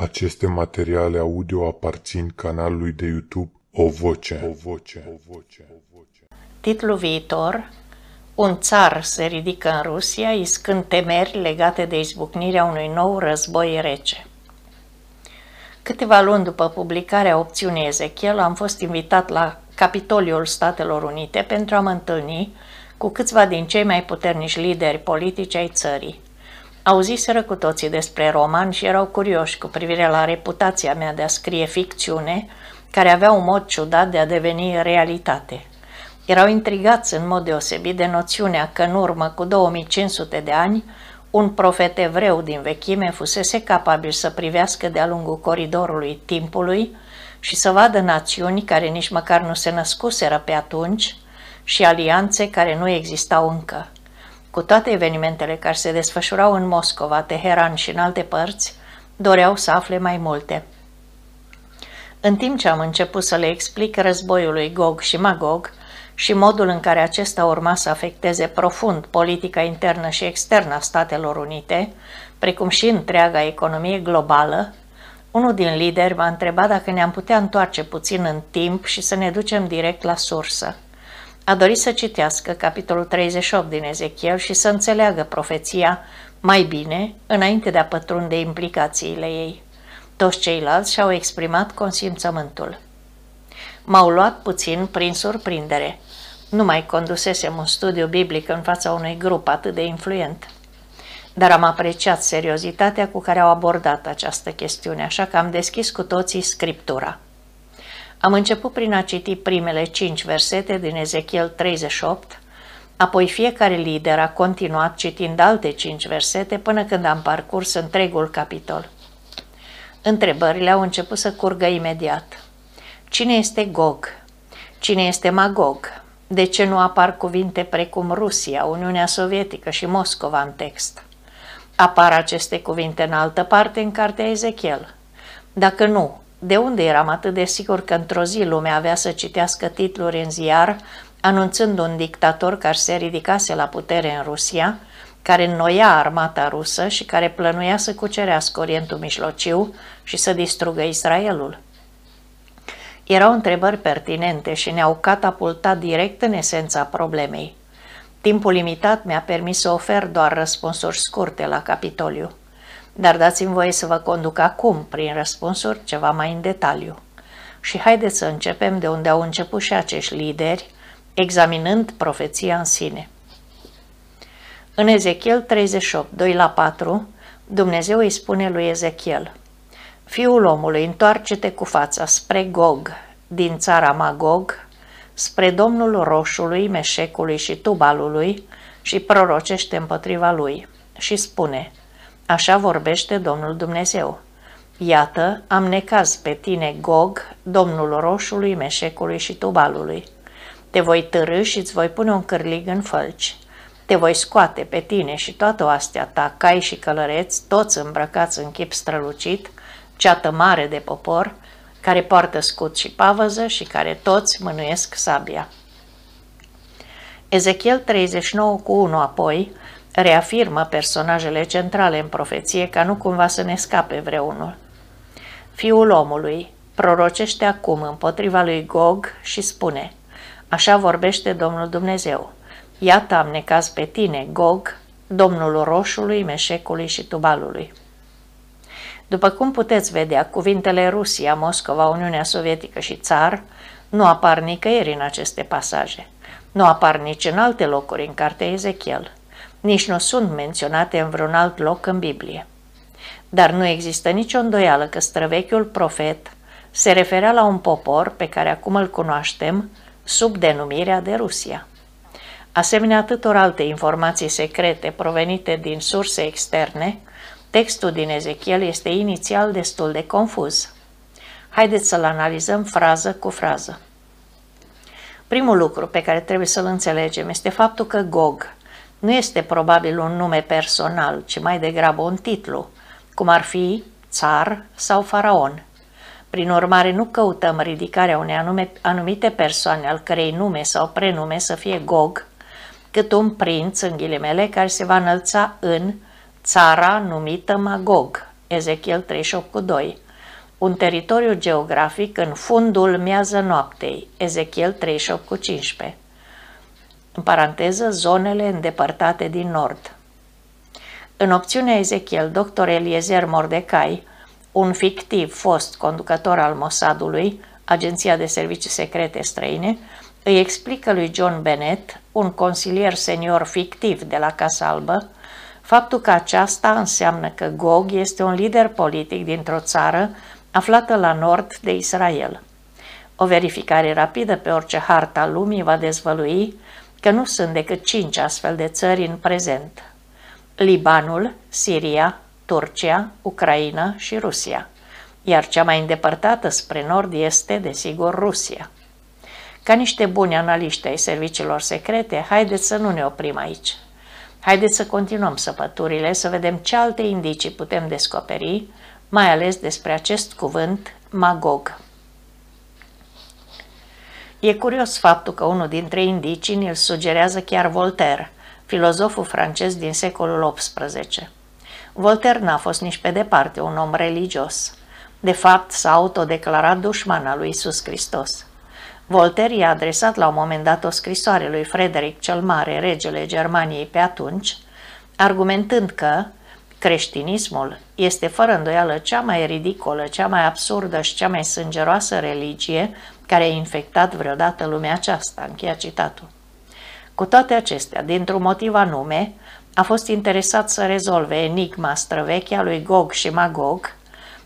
Aceste materiale audio aparțin canalului de YouTube O Voce. O Voce. O Voce. O Voce. Titlul viitor Un țar se ridică în Rusia iscând temeri legate de izbucnirea unui nou război rece. Câteva luni după publicarea opțiunii Ezechiel am fost invitat la Capitoliul Statelor Unite pentru a mă întâlni cu câțiva din cei mai puternici lideri politici ai țării. Auziseră cu toții despre roman și erau curioși cu privire la reputația mea de a scrie ficțiune, care avea un mod ciudat de a deveni realitate. Erau intrigați în mod deosebit de noțiunea că în urmă cu 2500 de ani, un profet evreu din vechime fusese capabil să privească de-a lungul coridorului timpului și să vadă națiuni care nici măcar nu se născuseră pe atunci și alianțe care nu existau încă. Cu toate evenimentele care se desfășurau în Moscova, Teheran și în alte părți, doreau să afle mai multe. În timp ce am început să le explic războiul lui Gog și Magog și modul în care acesta urma să afecteze profund politica internă și externă a Statelor Unite, precum și întreaga economie globală, unul din lideri m-a întrebat dacă ne-am putea întoarce puțin în timp și să ne ducem direct la sursă. A dorit să citească capitolul 38 din Ezechiel și să înțeleagă profeția mai bine înainte de a pătrunde implicațiile ei. Toți ceilalți și-au exprimat consimțământul. M-au luat puțin prin surprindere. Nu mai condusesem un studiu biblic în fața unui grup atât de influent. Dar am apreciat seriozitatea cu care au abordat această chestiune, așa că am deschis cu toții scriptura. Am început prin a citi primele cinci versete din Ezechiel 38, apoi fiecare lider a continuat citind alte cinci versete până când am parcurs întregul capitol. Întrebările au început să curgă imediat. Cine este Gog? Cine este Magog? De ce nu apar cuvinte precum Rusia, Uniunea Sovietică și Moscova în text? Apar aceste cuvinte în altă parte în cartea Ezechiel? Dacă nu, de unde eram atât de sigur că într-o zi lumea avea să citească titluri în ziar anunțând un dictator care se ridicase la putere în Rusia, care înnoia armata rusă și care plănuia să cucerească Orientul Mijlociu și să distrugă Israelul? Erau întrebări pertinente și ne-au catapultat direct în esența problemei. Timpul limitat mi-a permis să ofer doar răspunsuri scurte la Capitoliu dar dați-mi voie să vă conduc acum, prin răspunsuri, ceva mai în detaliu. Și haideți să începem de unde au început și acești lideri, examinând profeția în sine. În Ezechiel 38, 2 la 4, Dumnezeu îi spune lui Ezechiel, Fiul omului, întoarce-te cu fața spre Gog, din țara Magog, spre Domnul Roșului, Meșecului și Tubalului și prorocește împotriva lui și spune – Așa vorbește Domnul Dumnezeu. Iată, am necaz pe tine, Gog, Domnul Roșului, Meșecului și Tubalului. Te voi târâ și îți voi pune un cârlig în fălci. Te voi scoate pe tine și toată oastea ta, cai și călăreți, toți îmbrăcați în chip strălucit, ceată mare de popor, care poartă scut și pavăză și care toți mânuiesc sabia. Ezechiel 39 cu 1 apoi reafirmă personajele centrale în profeție ca nu cumva să ne scape vreunul. Fiul omului prorocește acum împotriva lui Gog și spune Așa vorbește Domnul Dumnezeu. Iată am necaz pe tine, Gog, Domnul Roșului, Meșecului și Tubalului. După cum puteți vedea, cuvintele Rusia, Moscova, Uniunea Sovietică și țar nu apar nicăieri în aceste pasaje. Nu apar nici în alte locuri în cartea Ezechiel nici nu sunt menționate în vreun alt loc în Biblie. Dar nu există nicio îndoială că străvechiul profet se referea la un popor pe care acum îl cunoaștem sub denumirea de Rusia. Asemenea atâtor alte informații secrete provenite din surse externe, textul din Ezechiel este inițial destul de confuz. Haideți să-l analizăm frază cu frază. Primul lucru pe care trebuie să-l înțelegem este faptul că Gog nu este probabil un nume personal, ci mai degrabă un titlu, cum ar fi țar sau faraon. Prin urmare, nu căutăm ridicarea unei anume, anumite persoane al cărei nume sau prenume să fie Gog, cât un prinț, în ghilimele, care se va înălța în țara numită Magog, Ezechiel 38 cu 2, un teritoriu geografic în fundul miază noaptei, Ezechiel 38 cu 15, în paranteză, zonele îndepărtate din nord. În opțiunea Ezechiel, dr. Eliezer Mordecai, un fictiv fost conducător al Mossadului, Agenția de Servicii Secrete Străine, îi explică lui John Bennett, un consilier senior fictiv de la Casa Albă, faptul că aceasta înseamnă că Gog este un lider politic dintr-o țară aflată la nord de Israel. O verificare rapidă pe orice harta lumii va dezvălui că nu sunt decât cinci astfel de țări în prezent. Libanul, Siria, Turcia, Ucraina și Rusia, iar cea mai îndepărtată spre nord este, desigur, Rusia. Ca niște buni analiști ai serviciilor secrete, haideți să nu ne oprim aici. Haideți să continuăm săpăturile, să vedem ce alte indicii putem descoperi, mai ales despre acest cuvânt magog. E curios faptul că unul dintre indicii ne-l sugerează chiar Voltaire, filozoful francez din secolul XVIII. Voltaire n-a fost nici pe departe un om religios. De fapt, s-a autodeclarat dușman al lui Isus Hristos. Voltaire i-a adresat la un moment dat o scrisoare lui Frederic cel Mare, regele Germaniei pe atunci, argumentând că creștinismul este fără îndoială cea mai ridicolă, cea mai absurdă și cea mai sângeroasă religie care a infectat vreodată lumea aceasta, încheia citatul. Cu toate acestea, dintr-un motiv anume, a fost interesat să rezolve enigma străveche a lui Gog și Magog,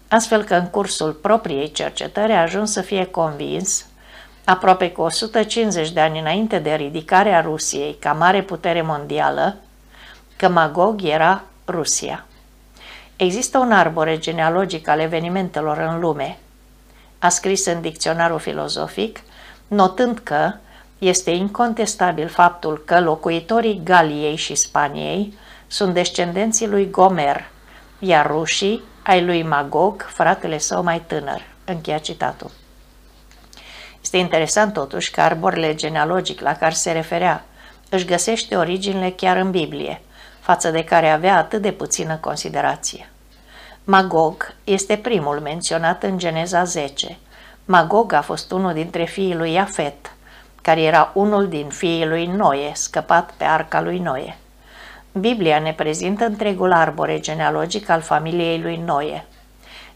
astfel că în cursul propriei cercetări a ajuns să fie convins, aproape cu 150 de ani înainte de ridicarea Rusiei ca mare putere mondială, că Magog era Rusia. Există un arbore genealogic al evenimentelor în lume, a scris în dicționarul filozofic, notând că este incontestabil faptul că locuitorii Galiei și Spaniei sunt descendenții lui Gomer, iar rușii ai lui Magog, fratele său mai tânăr. Încheia citatul. Este interesant totuși că arborele genealogic la care se referea își găsește originile chiar în Biblie, față de care avea atât de puțină considerație. Magog este primul menționat în Geneza 10. Magog a fost unul dintre fiii lui Iafet, care era unul din fiii lui Noe, scăpat pe arca lui Noe. Biblia ne prezintă întregul arbore genealogic al familiei lui Noe.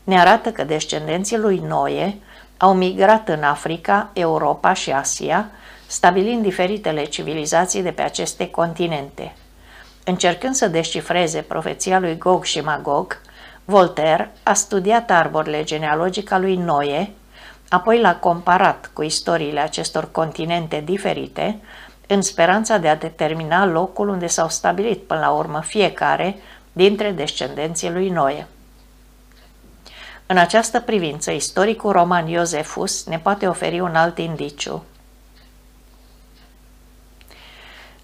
Ne arată că descendenții lui Noe au migrat în Africa, Europa și Asia, stabilind diferitele civilizații de pe aceste continente. Încercând să descifreze profeția lui Gog și Magog, Voltaire a studiat arborele genealogic al lui Noe, apoi l-a comparat cu istoriile acestor continente diferite, în speranța de a determina locul unde s-au stabilit până la urmă fiecare dintre descendenții lui Noe. În această privință, istoricul roman Iosefus ne poate oferi un alt indiciu.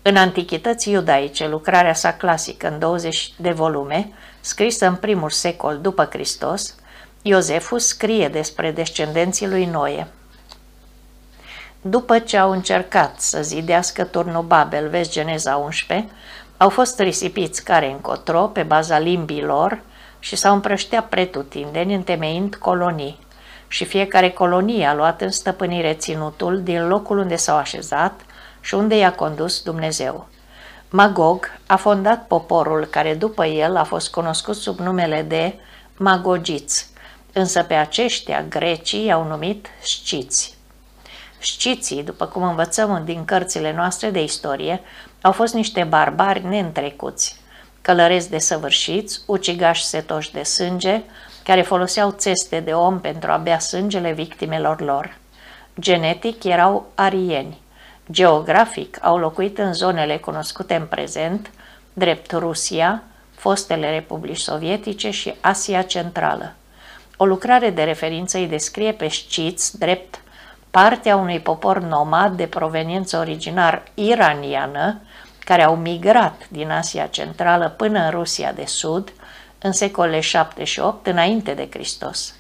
În Antichități iudaice, lucrarea sa clasică în 20 de volume, scrisă în primul secol după Hristos, Iosefus scrie despre descendenții lui Noe. După ce au încercat să zidească turnul Babel, vezi Geneza 11, au fost risipiți care încotro pe baza limbii lor și s-au împrăștea pretutindeni întemeind colonii și fiecare colonie a luat în stăpânire ținutul din locul unde s-au așezat și unde i-a condus Dumnezeu. Magog a fondat poporul care după el a fost cunoscut sub numele de Magogiți, însă pe aceștia grecii i-au numit sciți. Sciții, după cum învățăm din cărțile noastre de istorie, au fost niște barbari neîntrecuți, călăreți de săvârșiți, ucigași setoși de sânge, care foloseau țeste de om pentru a bea sângele victimelor lor. Genetic erau arieni. Geografic au locuit în zonele cunoscute în prezent, drept Rusia, fostele republici sovietice și Asia Centrală. O lucrare de referință îi descrie pe sciți drept partea unui popor nomad de proveniență originar iraniană, care au migrat din Asia Centrală până în Rusia de Sud, în secolele 7 și 8 înainte de Hristos.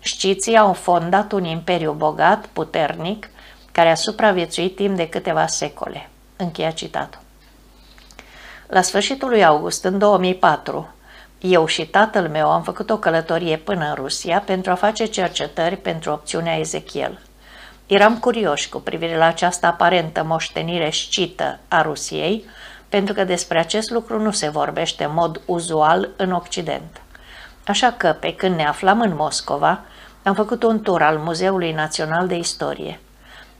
Sciții au fondat un imperiu bogat, puternic, care a supraviețuit timp de câteva secole. Încheia citatul. La sfârșitul lui August, în 2004, Eu și tatăl meu am făcut o călătorie până în Rusia pentru a face cercetări pentru opțiunea Ezechiel. Eram curioși cu privire la această aparentă moștenire scită a Rusiei, pentru că despre acest lucru nu se vorbește în mod uzual în Occident. Așa că, pe când ne aflam în Moscova, am făcut un tur al Muzeului Național de Istorie.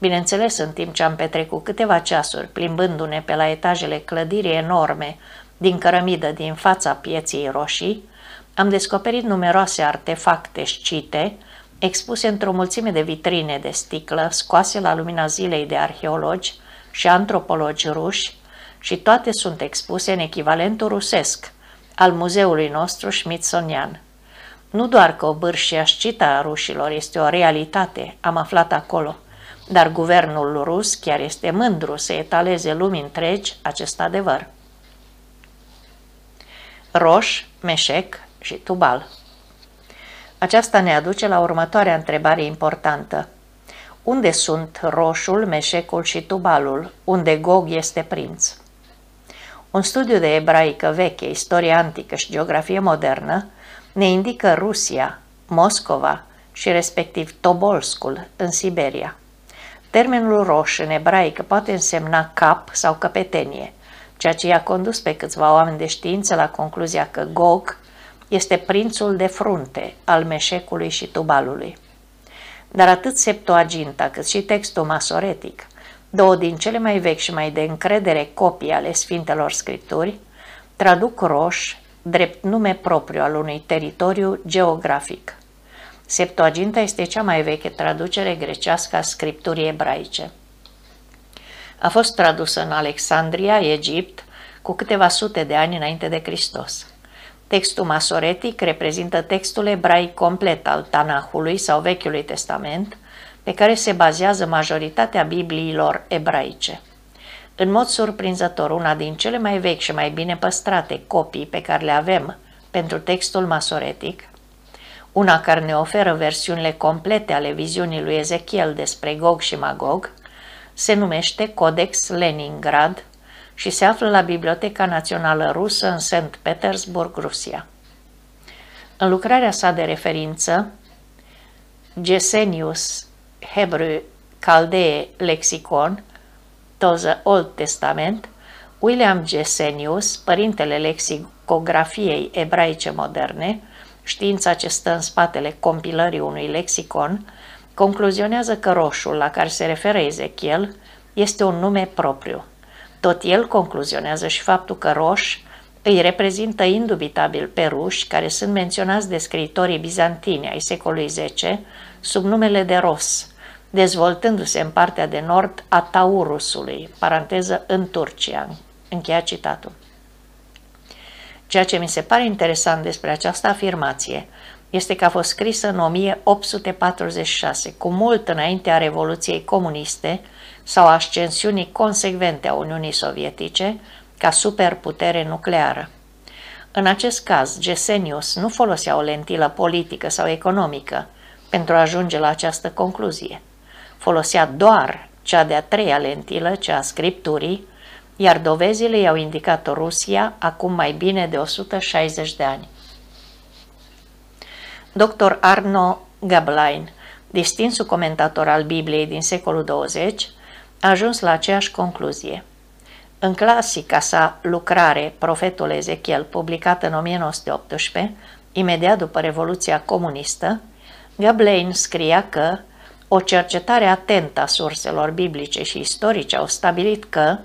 Bineînțeles, în timp ce am petrecut câteva ceasuri plimbându-ne pe la etajele clădirii enorme din cărămidă din fața pieții roșii, am descoperit numeroase artefacte scite, expuse într-o mulțime de vitrine de sticlă, scoase la lumina zilei de arheologi și antropologi ruși, și toate sunt expuse în echivalentul rusesc al muzeului nostru Smithsonian. Nu doar că o bârșie ascită a rușilor este o realitate, am aflat acolo, dar guvernul rus chiar este mândru să etaleze lumii întregi acest adevăr. Roș, Meșec și Tubal Aceasta ne aduce la următoarea întrebare importantă. Unde sunt roșul, meșecul și tubalul, unde Gog este prinț? Un studiu de ebraică veche, istorie antică și geografie modernă ne indică Rusia, Moscova și respectiv Tobolskul în Siberia. Termenul roș în ebraică poate însemna cap sau căpetenie, ceea ce i-a condus pe câțiva oameni de știință la concluzia că Gog este prințul de frunte al meșecului și tubalului. Dar atât Septuaginta cât și textul masoretic două din cele mai vechi și mai de încredere copii ale Sfintelor Scripturi, traduc roș drept nume propriu al unui teritoriu geografic. Septuaginta este cea mai veche traducere grecească a scripturii ebraice. A fost tradusă în Alexandria, Egipt, cu câteva sute de ani înainte de Hristos. Textul masoretic reprezintă textul ebraic complet al Tanahului sau Vechiului Testament, pe care se bazează majoritatea Bibliilor ebraice. În mod surprinzător, una din cele mai vechi și mai bine păstrate copii pe care le avem pentru textul masoretic, una care ne oferă versiunile complete ale viziunii lui Ezechiel despre Gog și Magog, se numește Codex Leningrad și se află la Biblioteca Națională Rusă în St. Petersburg, Rusia. În lucrarea sa de referință, Gesenius Hebrew Caldee Lexicon, toză Old Testament, William Gesenius, părintele lexicografiei ebraice moderne, știința ce stă în spatele compilării unui lexicon, concluzionează că roșul la care se referă Ezechiel este un nume propriu. Tot el concluzionează și faptul că roș îi reprezintă indubitabil pe ruși care sunt menționați de scriitorii bizantini ai secolului X sub numele de Ros, dezvoltându-se în partea de nord a Taurusului, paranteză în Turcia. Încheia citatul. Ceea ce mi se pare interesant despre această afirmație este că a fost scrisă în 1846, cu mult înainte a Revoluției Comuniste sau a ascensiunii consecvente a Uniunii Sovietice ca superputere nucleară. În acest caz, Gesenius nu folosea o lentilă politică sau economică pentru a ajunge la această concluzie folosea doar cea de-a treia lentilă, cea a scripturii, iar dovezile i-au indicat Rusia acum mai bine de 160 de ani. Dr. Arno Gablein, distinsul comentator al Bibliei din secolul 20, a ajuns la aceeași concluzie. În clasica sa lucrare Profetul Ezechiel, publicată în 1918, imediat după Revoluția Comunistă, Gablein scria că o cercetare atentă a surselor biblice și istorice au stabilit că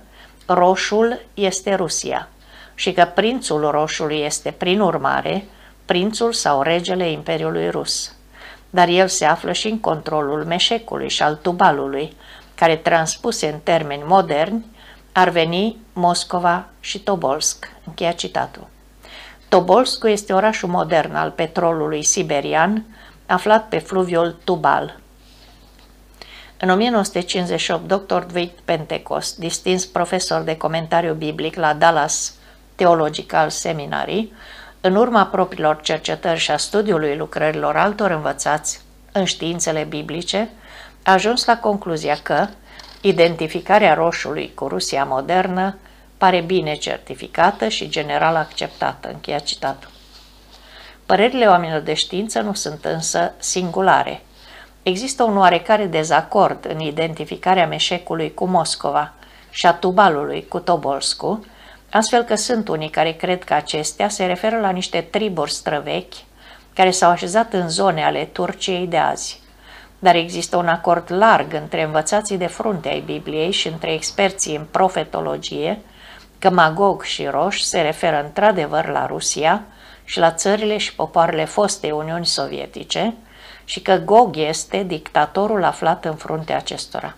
roșul este Rusia și că prințul roșului este, prin urmare, prințul sau regele Imperiului Rus. Dar el se află și în controlul meșecului și al tubalului, care, transpuse în termeni moderni, ar veni Moscova și Tobolsk. Încheia citatul. Tobolscu este orașul modern al petrolului siberian, aflat pe fluviul Tubal. În 1958, dr. Dwight Pentecost, distins profesor de comentariu biblic la Dallas Theological Seminary, în urma propriilor cercetări și a studiului lucrărilor altor învățați în științele biblice, a ajuns la concluzia că identificarea roșului cu Rusia modernă pare bine certificată și general acceptată. Încheia citatul. Părerile oamenilor de știință nu sunt însă singulare. Există un oarecare dezacord în identificarea meșecului cu Moscova și a Tubalului cu Tobolscu, astfel că sunt unii care cred că acestea se referă la niște triburi străvechi care s-au așezat în zone ale Turciei de azi. Dar există un acord larg între învățații de frunte ai Bibliei și între experții în profetologie că Magog și Roș se referă într-adevăr la Rusia și la țările și popoarele fostei Uniuni Sovietice și că Gog este dictatorul aflat în fruntea acestora.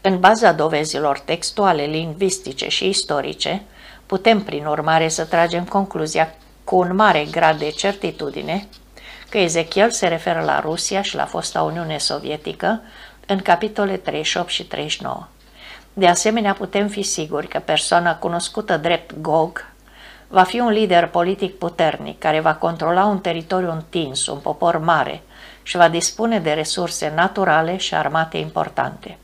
În baza dovezilor textuale, lingvistice și istorice, putem prin urmare să tragem concluzia cu un mare grad de certitudine că Ezechiel se referă la Rusia și la fosta Uniune Sovietică în capitole 38 și 39. De asemenea, putem fi siguri că persoana cunoscută drept Gog va fi un lider politic puternic care va controla un teritoriu întins, un popor mare și va dispune de resurse naturale și armate importante.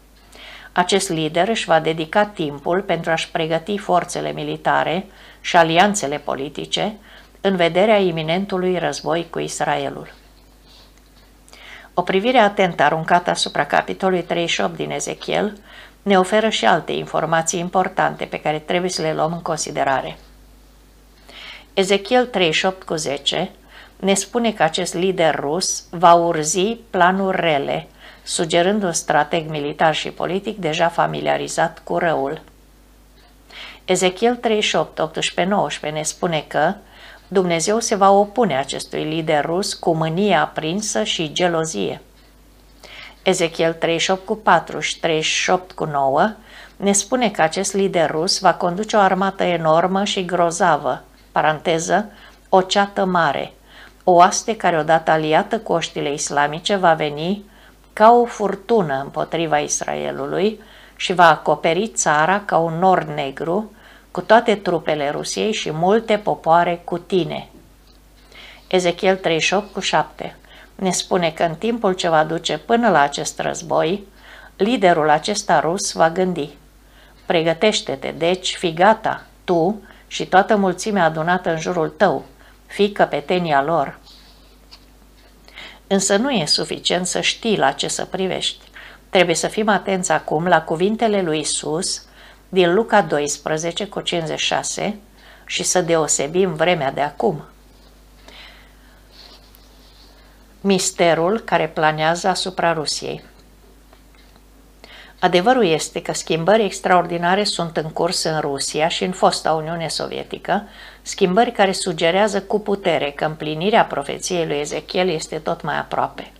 Acest lider își va dedica timpul pentru a-și pregăti forțele militare și alianțele politice în vederea iminentului război cu Israelul. O privire atentă aruncată asupra capitolului 38 din Ezechiel ne oferă și alte informații importante pe care trebuie să le luăm în considerare. Ezechiel 38 cu 10 ne spune că acest lider rus va urzi planuri rele, sugerând un strateg militar și politic deja familiarizat cu răul. Ezechiel 38, 18-19 ne spune că Dumnezeu se va opune acestui lider rus cu mânie aprinsă și gelozie. Ezechiel 38 cu 4 și 38 cu 9 ne spune că acest lider rus va conduce o armată enormă și grozavă, paranteză, o ceată mare, o oaste care odată aliată cu oștile islamice va veni ca o furtună împotriva Israelului și va acoperi țara ca un nor negru cu toate trupele Rusiei și multe popoare cu tine. Ezechiel 38 cu 7 ne spune că în timpul ce va duce până la acest război, liderul acesta rus va gândi. Pregătește-te, deci, fi gata, tu și toată mulțimea adunată în jurul tău, fii căpetenia lor. Însă nu e suficient să știi la ce să privești. Trebuie să fim atenți acum la cuvintele lui Isus din Luca 12 cu 56 și să deosebim vremea de acum. Misterul care planează asupra Rusiei Adevărul este că schimbări extraordinare sunt în curs în Rusia și în fosta Uniune Sovietică, schimbări care sugerează cu putere că împlinirea profeției lui Ezechiel este tot mai aproape.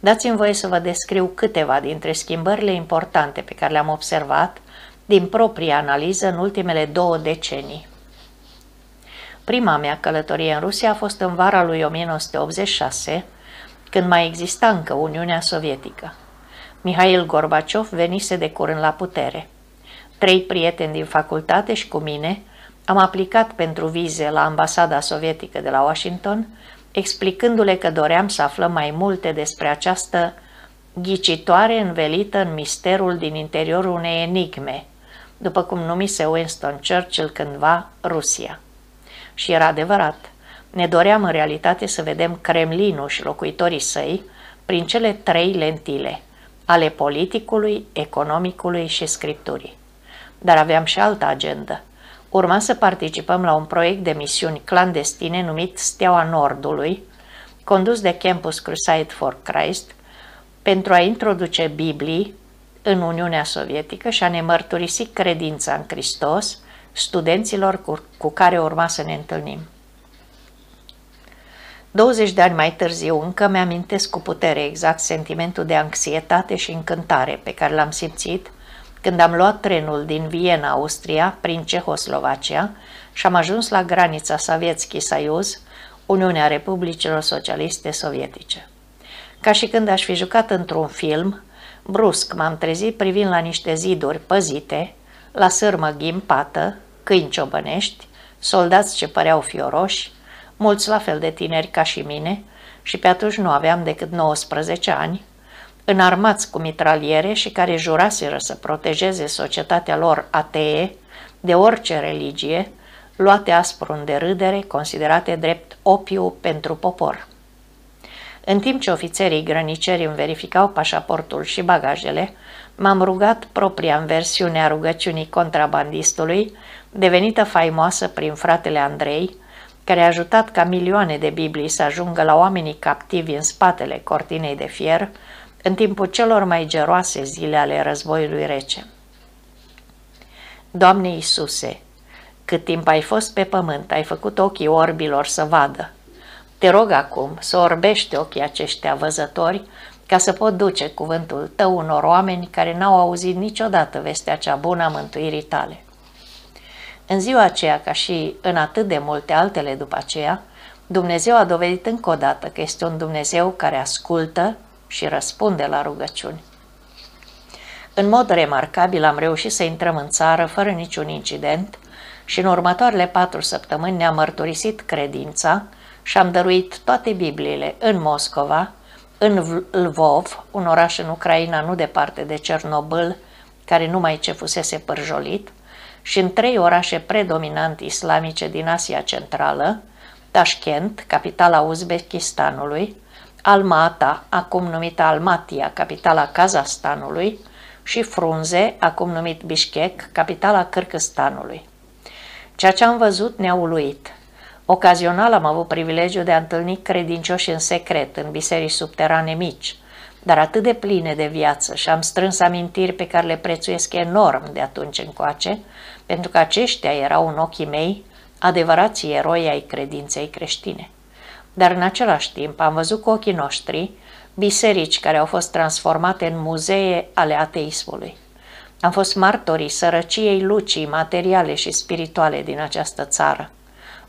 Dați-mi voie să vă descriu câteva dintre schimbările importante pe care le-am observat din propria analiză în ultimele două decenii. Prima mea călătorie în Rusia a fost în vara lui 1986, când mai exista încă Uniunea Sovietică. Mihail Gorbaciov venise de curând la putere. Trei prieteni din facultate și cu mine am aplicat pentru vize la ambasada sovietică de la Washington, explicându-le că doream să aflăm mai multe despre această ghicitoare învelită în misterul din interiorul unei enigme, după cum numise Winston Churchill cândva Rusia. Și era adevărat. Ne doream în realitate să vedem Kremlinul și locuitorii săi prin cele trei lentile, ale politicului, economicului și scripturii. Dar aveam și altă agendă. Urma să participăm la un proiect de misiuni clandestine numit Steaua Nordului, condus de Campus Crusade for Christ, pentru a introduce Biblii în Uniunea Sovietică și a ne mărturisi credința în Hristos studenților cu, cu care urma să ne întâlnim. 20 de ani mai târziu încă mi-amintesc cu putere exact sentimentul de anxietate și încântare pe care l-am simțit când am luat trenul din Viena, Austria, prin Cehoslovacia și am ajuns la granița Savietski Sayuz, Uniunea Republicilor Socialiste Sovietice. Ca și când aș fi jucat într-un film, brusc m-am trezit privind la niște ziduri păzite, la sârmă ghimpată, câini ciobănești, soldați ce păreau fioroși, mulți la fel de tineri ca și mine, și pe atunci nu aveam decât 19 ani, înarmați cu mitraliere și care juraseră să protejeze societatea lor atee de orice religie, luate aspru în derâdere, considerate drept opiu pentru popor. În timp ce ofițerii grăniceri îmi verificau pașaportul și bagajele, m-am rugat propria în versiune a rugăciunii contrabandistului, devenită faimoasă prin fratele Andrei, care a ajutat ca milioane de Biblii să ajungă la oamenii captivi în spatele cortinei de fier, în timpul celor mai geroase zile ale războiului rece. Doamne Iisuse, cât timp ai fost pe pământ, ai făcut ochii orbilor să vadă. Te rog acum să orbește ochii aceștia văzători ca să pot duce cuvântul tău unor oameni care n-au auzit niciodată vestea cea bună a mântuirii tale. În ziua aceea, ca și în atât de multe altele după aceea, Dumnezeu a dovedit încă o dată că este un Dumnezeu care ascultă și răspunde la rugăciuni. În mod remarcabil am reușit să intrăm în țară fără niciun incident și în următoarele patru săptămâni ne-am mărturisit credința și am dăruit toate Bibliile în Moscova, în Lvov, un oraș în Ucraina nu departe de Cernobâl, care numai ce fusese pârjolit, și în trei orașe predominant islamice din Asia Centrală, Tashkent, capitala Uzbekistanului, Almata, acum numită Almatia, capitala Kazahstanului, și Frunze, acum numit Bishkek, capitala Cârcăstanului. Ceea ce am văzut ne-a uluit. Ocazional am avut privilegiul de a întâlni credincioși în secret, în biserici subterane mici, dar atât de pline de viață și am strâns amintiri pe care le prețuiesc enorm de atunci încoace, pentru că aceștia erau în ochii mei adevărații eroi ai credinței creștine. Dar în același timp am văzut cu ochii noștri biserici care au fost transformate în muzee ale ateismului. Am fost martorii sărăciei lucii materiale și spirituale din această țară.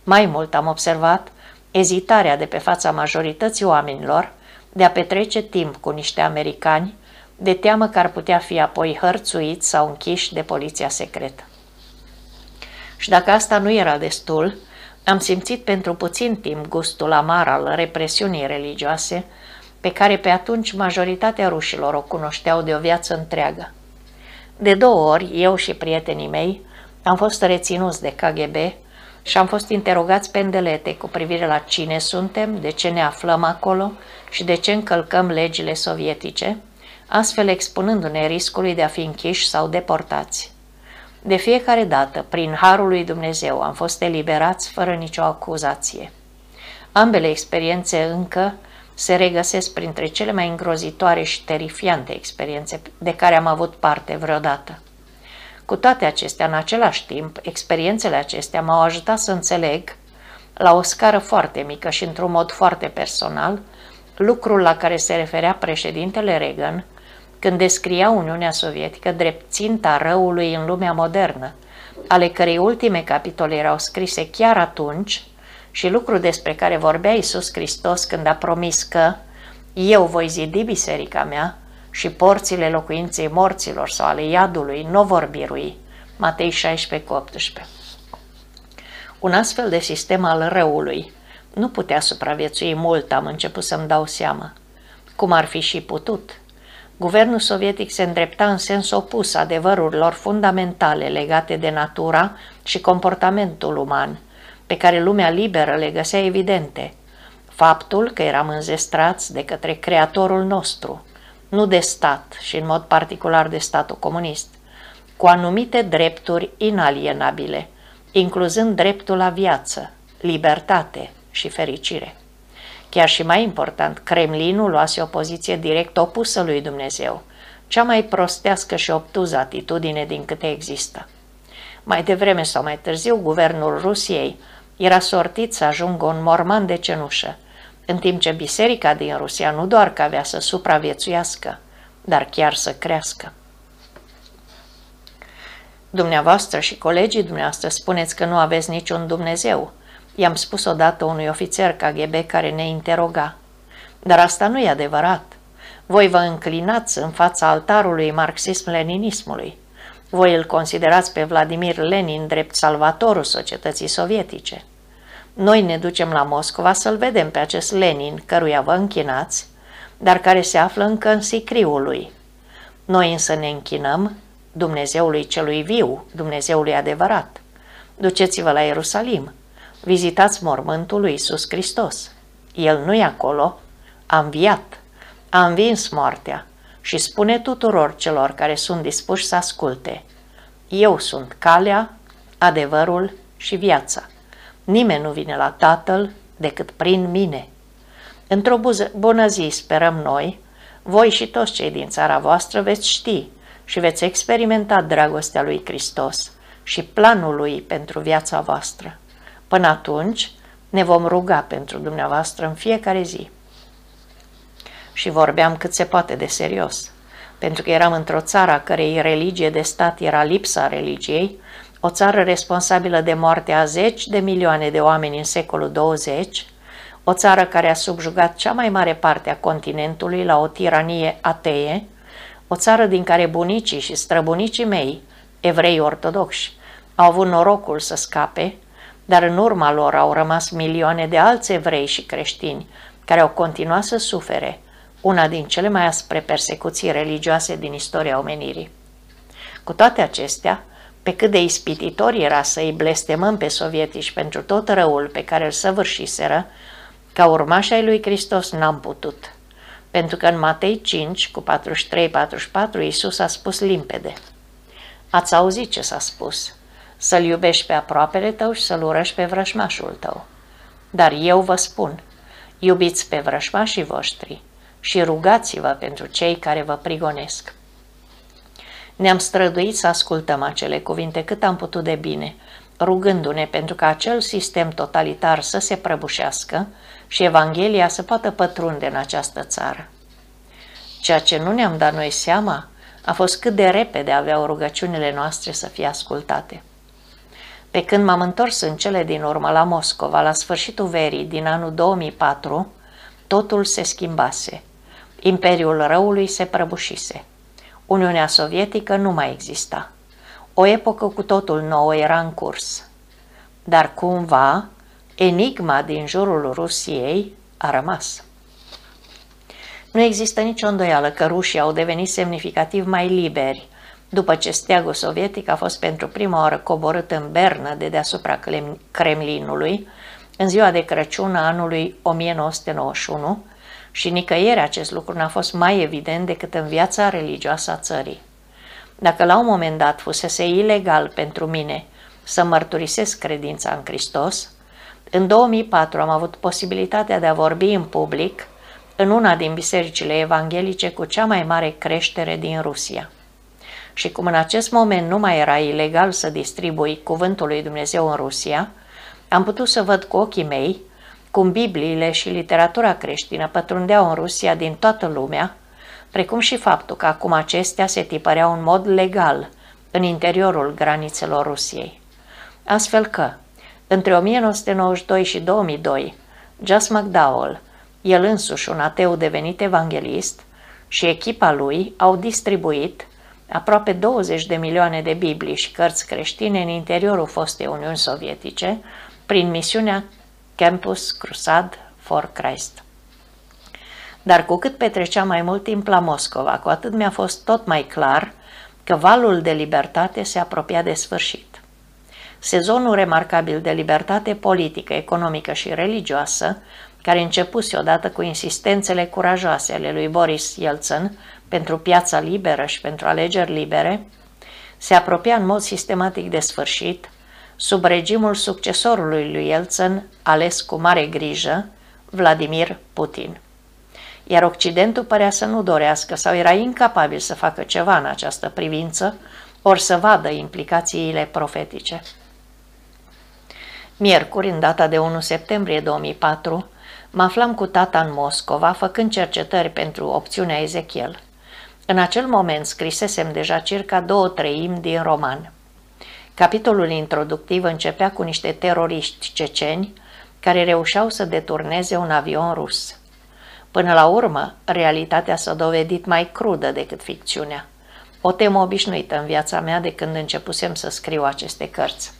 Mai mult am observat ezitarea de pe fața majorității oamenilor de a petrece timp cu niște americani, de teamă că ar putea fi apoi hărțuiți sau închiși de poliția secretă. Și dacă asta nu era destul, am simțit pentru puțin timp gustul amar al represiunii religioase, pe care pe atunci majoritatea rușilor o cunoșteau de o viață întreagă. De două ori, eu și prietenii mei am fost reținuți de KGB și am fost interogați pendelete cu privire la cine suntem, de ce ne aflăm acolo și de ce încălcăm legile sovietice, astfel expunându-ne riscului de a fi închiși sau deportați. De fiecare dată, prin harul lui Dumnezeu, am fost eliberați fără nicio acuzație. Ambele experiențe încă se regăsesc printre cele mai îngrozitoare și terifiante experiențe de care am avut parte vreodată. Cu toate acestea, în același timp, experiențele acestea m-au ajutat să înțeleg, la o scară foarte mică și într-un mod foarte personal, lucrul la care se referea președintele Reagan când descria Uniunea Sovietică drept ținta răului în lumea modernă, ale cărei ultime capitole erau scrise chiar atunci și lucru despre care vorbea Iisus Hristos când a promis că eu voi zidi biserica mea și porțile locuinței morților sau ale iadului nu vor birui. Matei 16 18. Un astfel de sistem al răului nu putea supraviețui mult, am început să-mi dau seama. Cum ar fi și putut? Guvernul sovietic se îndrepta în sens opus adevărurilor fundamentale legate de natura și comportamentul uman, pe care lumea liberă le găsea evidente. Faptul că eram înzestrați de către Creatorul nostru, nu de stat și în mod particular de statul comunist, cu anumite drepturi inalienabile, incluzând dreptul la viață, libertate și fericire. Chiar și mai important, Kremlinul luase o poziție direct opusă lui Dumnezeu, cea mai prostească și obtuză atitudine din câte există. Mai devreme sau mai târziu, guvernul Rusiei era sortit să ajungă un morman de cenușă, în timp ce biserica din Rusia nu doar că avea să supraviețuiască, dar chiar să crească. Dumneavoastră și colegii dumneavoastră spuneți că nu aveți niciun Dumnezeu. I-am spus odată unui ofițer KGB care ne interoga. Dar asta nu e adevărat. Voi vă înclinați în fața altarului marxism-leninismului. Voi îl considerați pe Vladimir Lenin drept salvatorul societății sovietice. Noi ne ducem la Moscova să-l vedem pe acest Lenin, căruia vă închinați, dar care se află încă în sicriul lui. Noi însă ne închinăm Dumnezeului celui viu, Dumnezeului adevărat. Duceți-vă la Ierusalim, vizitați mormântul lui Iisus Hristos. El nu e acolo, a înviat, a învins moartea și spune tuturor celor care sunt dispuși să asculte. Eu sunt calea, adevărul și viața. Nimeni nu vine la Tatăl decât prin mine. Într-o bună zi, sperăm noi, voi și toți cei din țara voastră veți ști și veți experimenta dragostea lui Hristos și planul lui pentru viața voastră. Până atunci, ne vom ruga pentru dumneavoastră în fiecare zi. Și vorbeam cât se poate de serios, pentru că eram într-o țară a cărei religie de stat era lipsa religiei, o țară responsabilă de moartea a zeci de milioane de oameni în secolul 20, o țară care a subjugat cea mai mare parte a continentului la o tiranie atee, o țară din care bunicii și străbunicii mei, evrei ortodoxi, au avut norocul să scape, dar în urma lor au rămas milioane de alți evrei și creștini care au continuat să sufere una din cele mai aspre persecuții religioase din istoria omenirii. Cu toate acestea, pe cât de ispititor era să îi blestemăm pe sovietici pentru tot răul pe care îl săvârșiseră, ca urmași ai lui Hristos n-am putut. Pentru că în Matei 5, cu 43-44, Iisus a spus limpede. Ați auzit ce s-a spus? Să-L iubești pe aproapele tău și să-L urăști pe vrășmașul tău. Dar eu vă spun, iubiți pe vrășmașii voștri și rugați-vă pentru cei care vă prigonesc. Ne-am străduit să ascultăm acele cuvinte cât am putut de bine, rugându-ne pentru ca acel sistem totalitar să se prăbușească și Evanghelia să poată pătrunde în această țară. Ceea ce nu ne-am dat noi seama a fost cât de repede aveau rugăciunile noastre să fie ascultate. Pe când m-am întors în cele din urmă la Moscova, la sfârșitul verii din anul 2004, totul se schimbase. Imperiul răului se prăbușise. Uniunea Sovietică nu mai exista. O epocă cu totul nouă era în curs. Dar cumva, enigma din jurul Rusiei a rămas. Nu există nicio îndoială că rușii au devenit semnificativ mai liberi după ce steagul sovietic a fost pentru prima oară coborât în Bernă de deasupra Kremlinului în ziua de Crăciun a anului 1991 și nicăieri acest lucru n-a fost mai evident decât în viața religioasă a țării. Dacă la un moment dat fusese ilegal pentru mine să mărturisesc credința în Hristos, în 2004 am avut posibilitatea de a vorbi în public în una din bisericile evanghelice cu cea mai mare creștere din Rusia. Și cum în acest moment nu mai era ilegal să distribui cuvântul lui Dumnezeu în Rusia, am putut să văd cu ochii mei cum Bibliile și literatura creștină pătrundeau în Rusia din toată lumea, precum și faptul că acum acestea se tipăreau în mod legal în interiorul granițelor Rusiei. Astfel că, între 1992 și 2002, Just McDowell, el însuși un ateu devenit evanghelist, și echipa lui au distribuit aproape 20 de milioane de Biblii și cărți creștine în interiorul fostei Uniuni Sovietice prin misiunea Campus Crusade for Christ. Dar cu cât petreceam mai mult timp la Moscova, cu atât mi-a fost tot mai clar că valul de libertate se apropia de sfârșit. Sezonul remarcabil de libertate politică, economică și religioasă, care începuse odată cu insistențele curajoase ale lui Boris Yeltsin pentru piața liberă și pentru alegeri libere, se apropia în mod sistematic de sfârșit sub regimul succesorului lui Yeltsin, ales cu mare grijă, Vladimir Putin. Iar Occidentul părea să nu dorească sau era incapabil să facă ceva în această privință, ori să vadă implicațiile profetice. Miercuri, în data de 1 septembrie 2004, mă aflam cu tata în Moscova, făcând cercetări pentru opțiunea Ezechiel. În acel moment scrisesem deja circa două treimi din roman. Capitolul introductiv începea cu niște teroriști ceceni care reușeau să deturneze un avion rus. Până la urmă, realitatea s-a dovedit mai crudă decât ficțiunea. O temă obișnuită în viața mea de când începusem să scriu aceste cărți.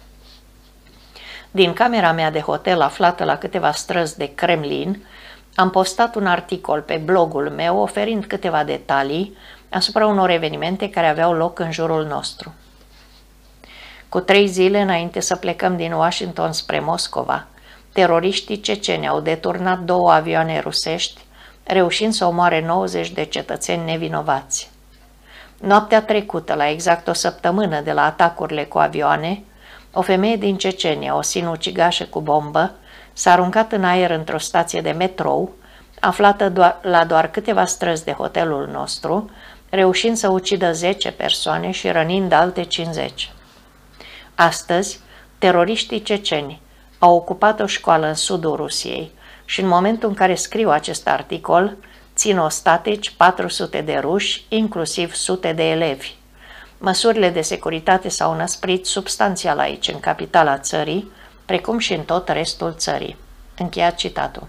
Din camera mea de hotel aflată la câteva străzi de Kremlin, am postat un articol pe blogul meu oferind câteva detalii asupra unor evenimente care aveau loc în jurul nostru. Cu trei zile înainte să plecăm din Washington spre Moscova, teroriștii ceceni au deturnat două avioane rusești, reușind să omoare 90 de cetățeni nevinovați. Noaptea trecută, la exact o săptămână de la atacurile cu avioane, o femeie din Cecenia, o sinucigașă cu bombă, s-a aruncat în aer într-o stație de metrou, aflată doar, la doar câteva străzi de hotelul nostru, reușind să ucidă 10 persoane și rănind alte 50. Astăzi, teroriștii ceceni au ocupat o școală în sudul Rusiei și în momentul în care scriu acest articol, țin ostatici 400 de ruși, inclusiv sute de elevi. Măsurile de securitate s-au năsprit substanțial aici, în capitala țării, precum și în tot restul țării. Încheiat citatul.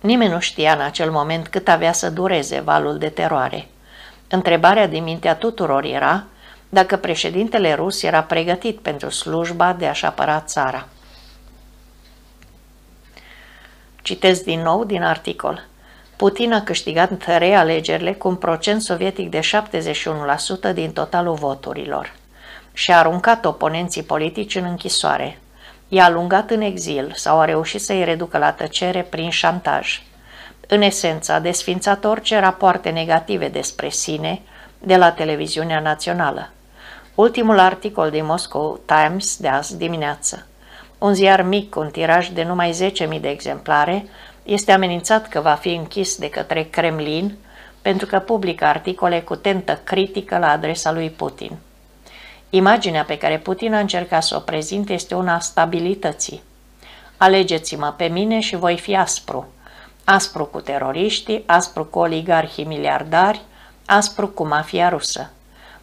Nimeni nu știa în acel moment cât avea să dureze valul de teroare. Întrebarea din mintea tuturor era dacă președintele rus era pregătit pentru slujba de a-și apăra țara. Citez din nou din articol. Putin a câștigat realegerile cu un procent sovietic de 71% din totalul voturilor și a aruncat oponenții politici în închisoare. I-a alungat în exil sau a reușit să-i reducă la tăcere prin șantaj. În esență, a desfințat orice rapoarte negative despre sine de la televiziunea națională. Ultimul articol din Moscow Times de azi dimineață. Un ziar mic cu un tiraj de numai 10.000 de exemplare este amenințat că va fi închis de către Kremlin pentru că publică articole cu tentă critică la adresa lui Putin. Imaginea pe care Putin a încercat să o prezinte este una a stabilității. Alegeți-mă pe mine și voi fi aspru. Aspru cu teroriștii, aspru cu oligarhii miliardari, aspru cu mafia rusă.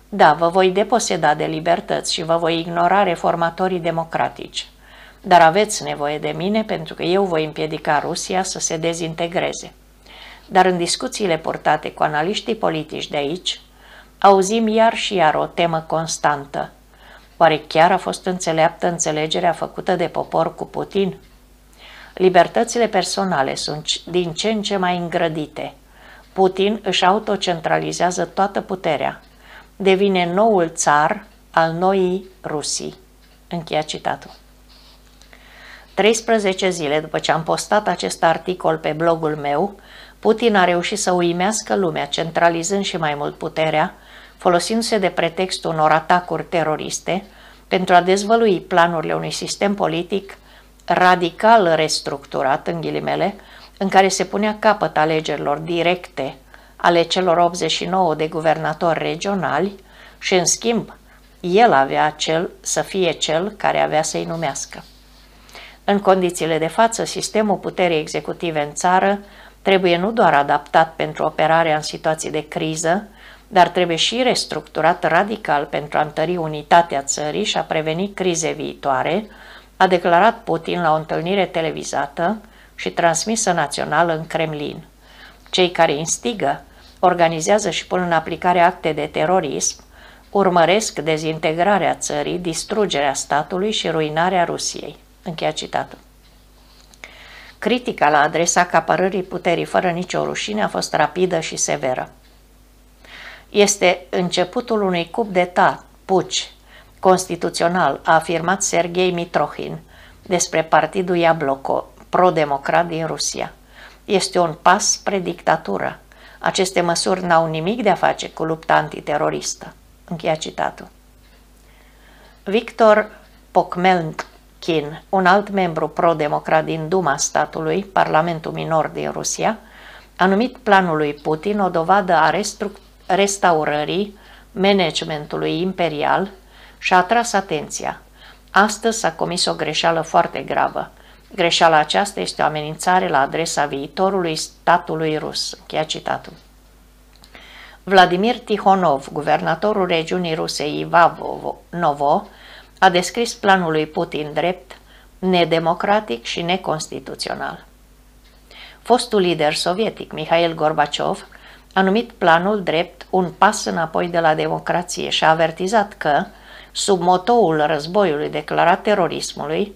Da, vă voi deposeda de libertăți și vă voi ignora reformatorii democratici. Dar aveți nevoie de mine pentru că eu voi împiedica Rusia să se dezintegreze. Dar în discuțiile purtate cu analiștii politici de aici, auzim iar și iar o temă constantă. Oare chiar a fost înțeleaptă înțelegerea făcută de popor cu Putin? Libertățile personale sunt din ce în ce mai îngrădite. Putin își autocentralizează toată puterea. Devine noul țar al noii Rusii. Încheia citatul. 13 zile după ce am postat acest articol pe blogul meu, Putin a reușit să uimească lumea, centralizând și mai mult puterea, folosindu-se de pretextul unor atacuri teroriste, pentru a dezvălui planurile unui sistem politic radical restructurat, în ghilimele, în care se punea capăt alegerilor directe ale celor 89 de guvernatori regionali și, în schimb, el avea cel să fie cel care avea să-i numească. În condițiile de față, sistemul puterii executive în țară trebuie nu doar adaptat pentru operarea în situații de criză, dar trebuie și restructurat radical pentru a întări unitatea țării și a preveni crize viitoare, a declarat Putin la o întâlnire televizată și transmisă național în Kremlin. Cei care instigă, organizează și pun în aplicare acte de terorism, urmăresc dezintegrarea țării, distrugerea statului și ruinarea Rusiei. Încheia citatul. Critica la adresa acapărării puterii fără nicio rușine a fost rapidă și severă. Este începutul unui cup de tat, puci, constituțional, a afirmat Sergei Mitrohin despre partidul Iabloko, pro-democrat din Rusia. Este un pas spre dictatură. Aceste măsuri n-au nimic de a face cu lupta antiteroristă. Încheia citatul. Victor Pokmelnik Kin, un alt membru pro-democrat din Duma statului, Parlamentul Minor din Rusia, a numit planul lui Putin o dovadă a restaurării managementului imperial și a atras atenția. Astăzi s-a comis o greșeală foarte gravă. Greșeala aceasta este o amenințare la adresa viitorului statului rus. Încheia citatul. Vladimir Tihonov, guvernatorul regiunii ruse Ivanovo, a descris planul lui Putin drept nedemocratic și neconstituțional. Fostul lider sovietic, Mihail Gorbaciov, a numit planul drept un pas înapoi de la democrație și a avertizat că, sub motoul războiului declarat terorismului,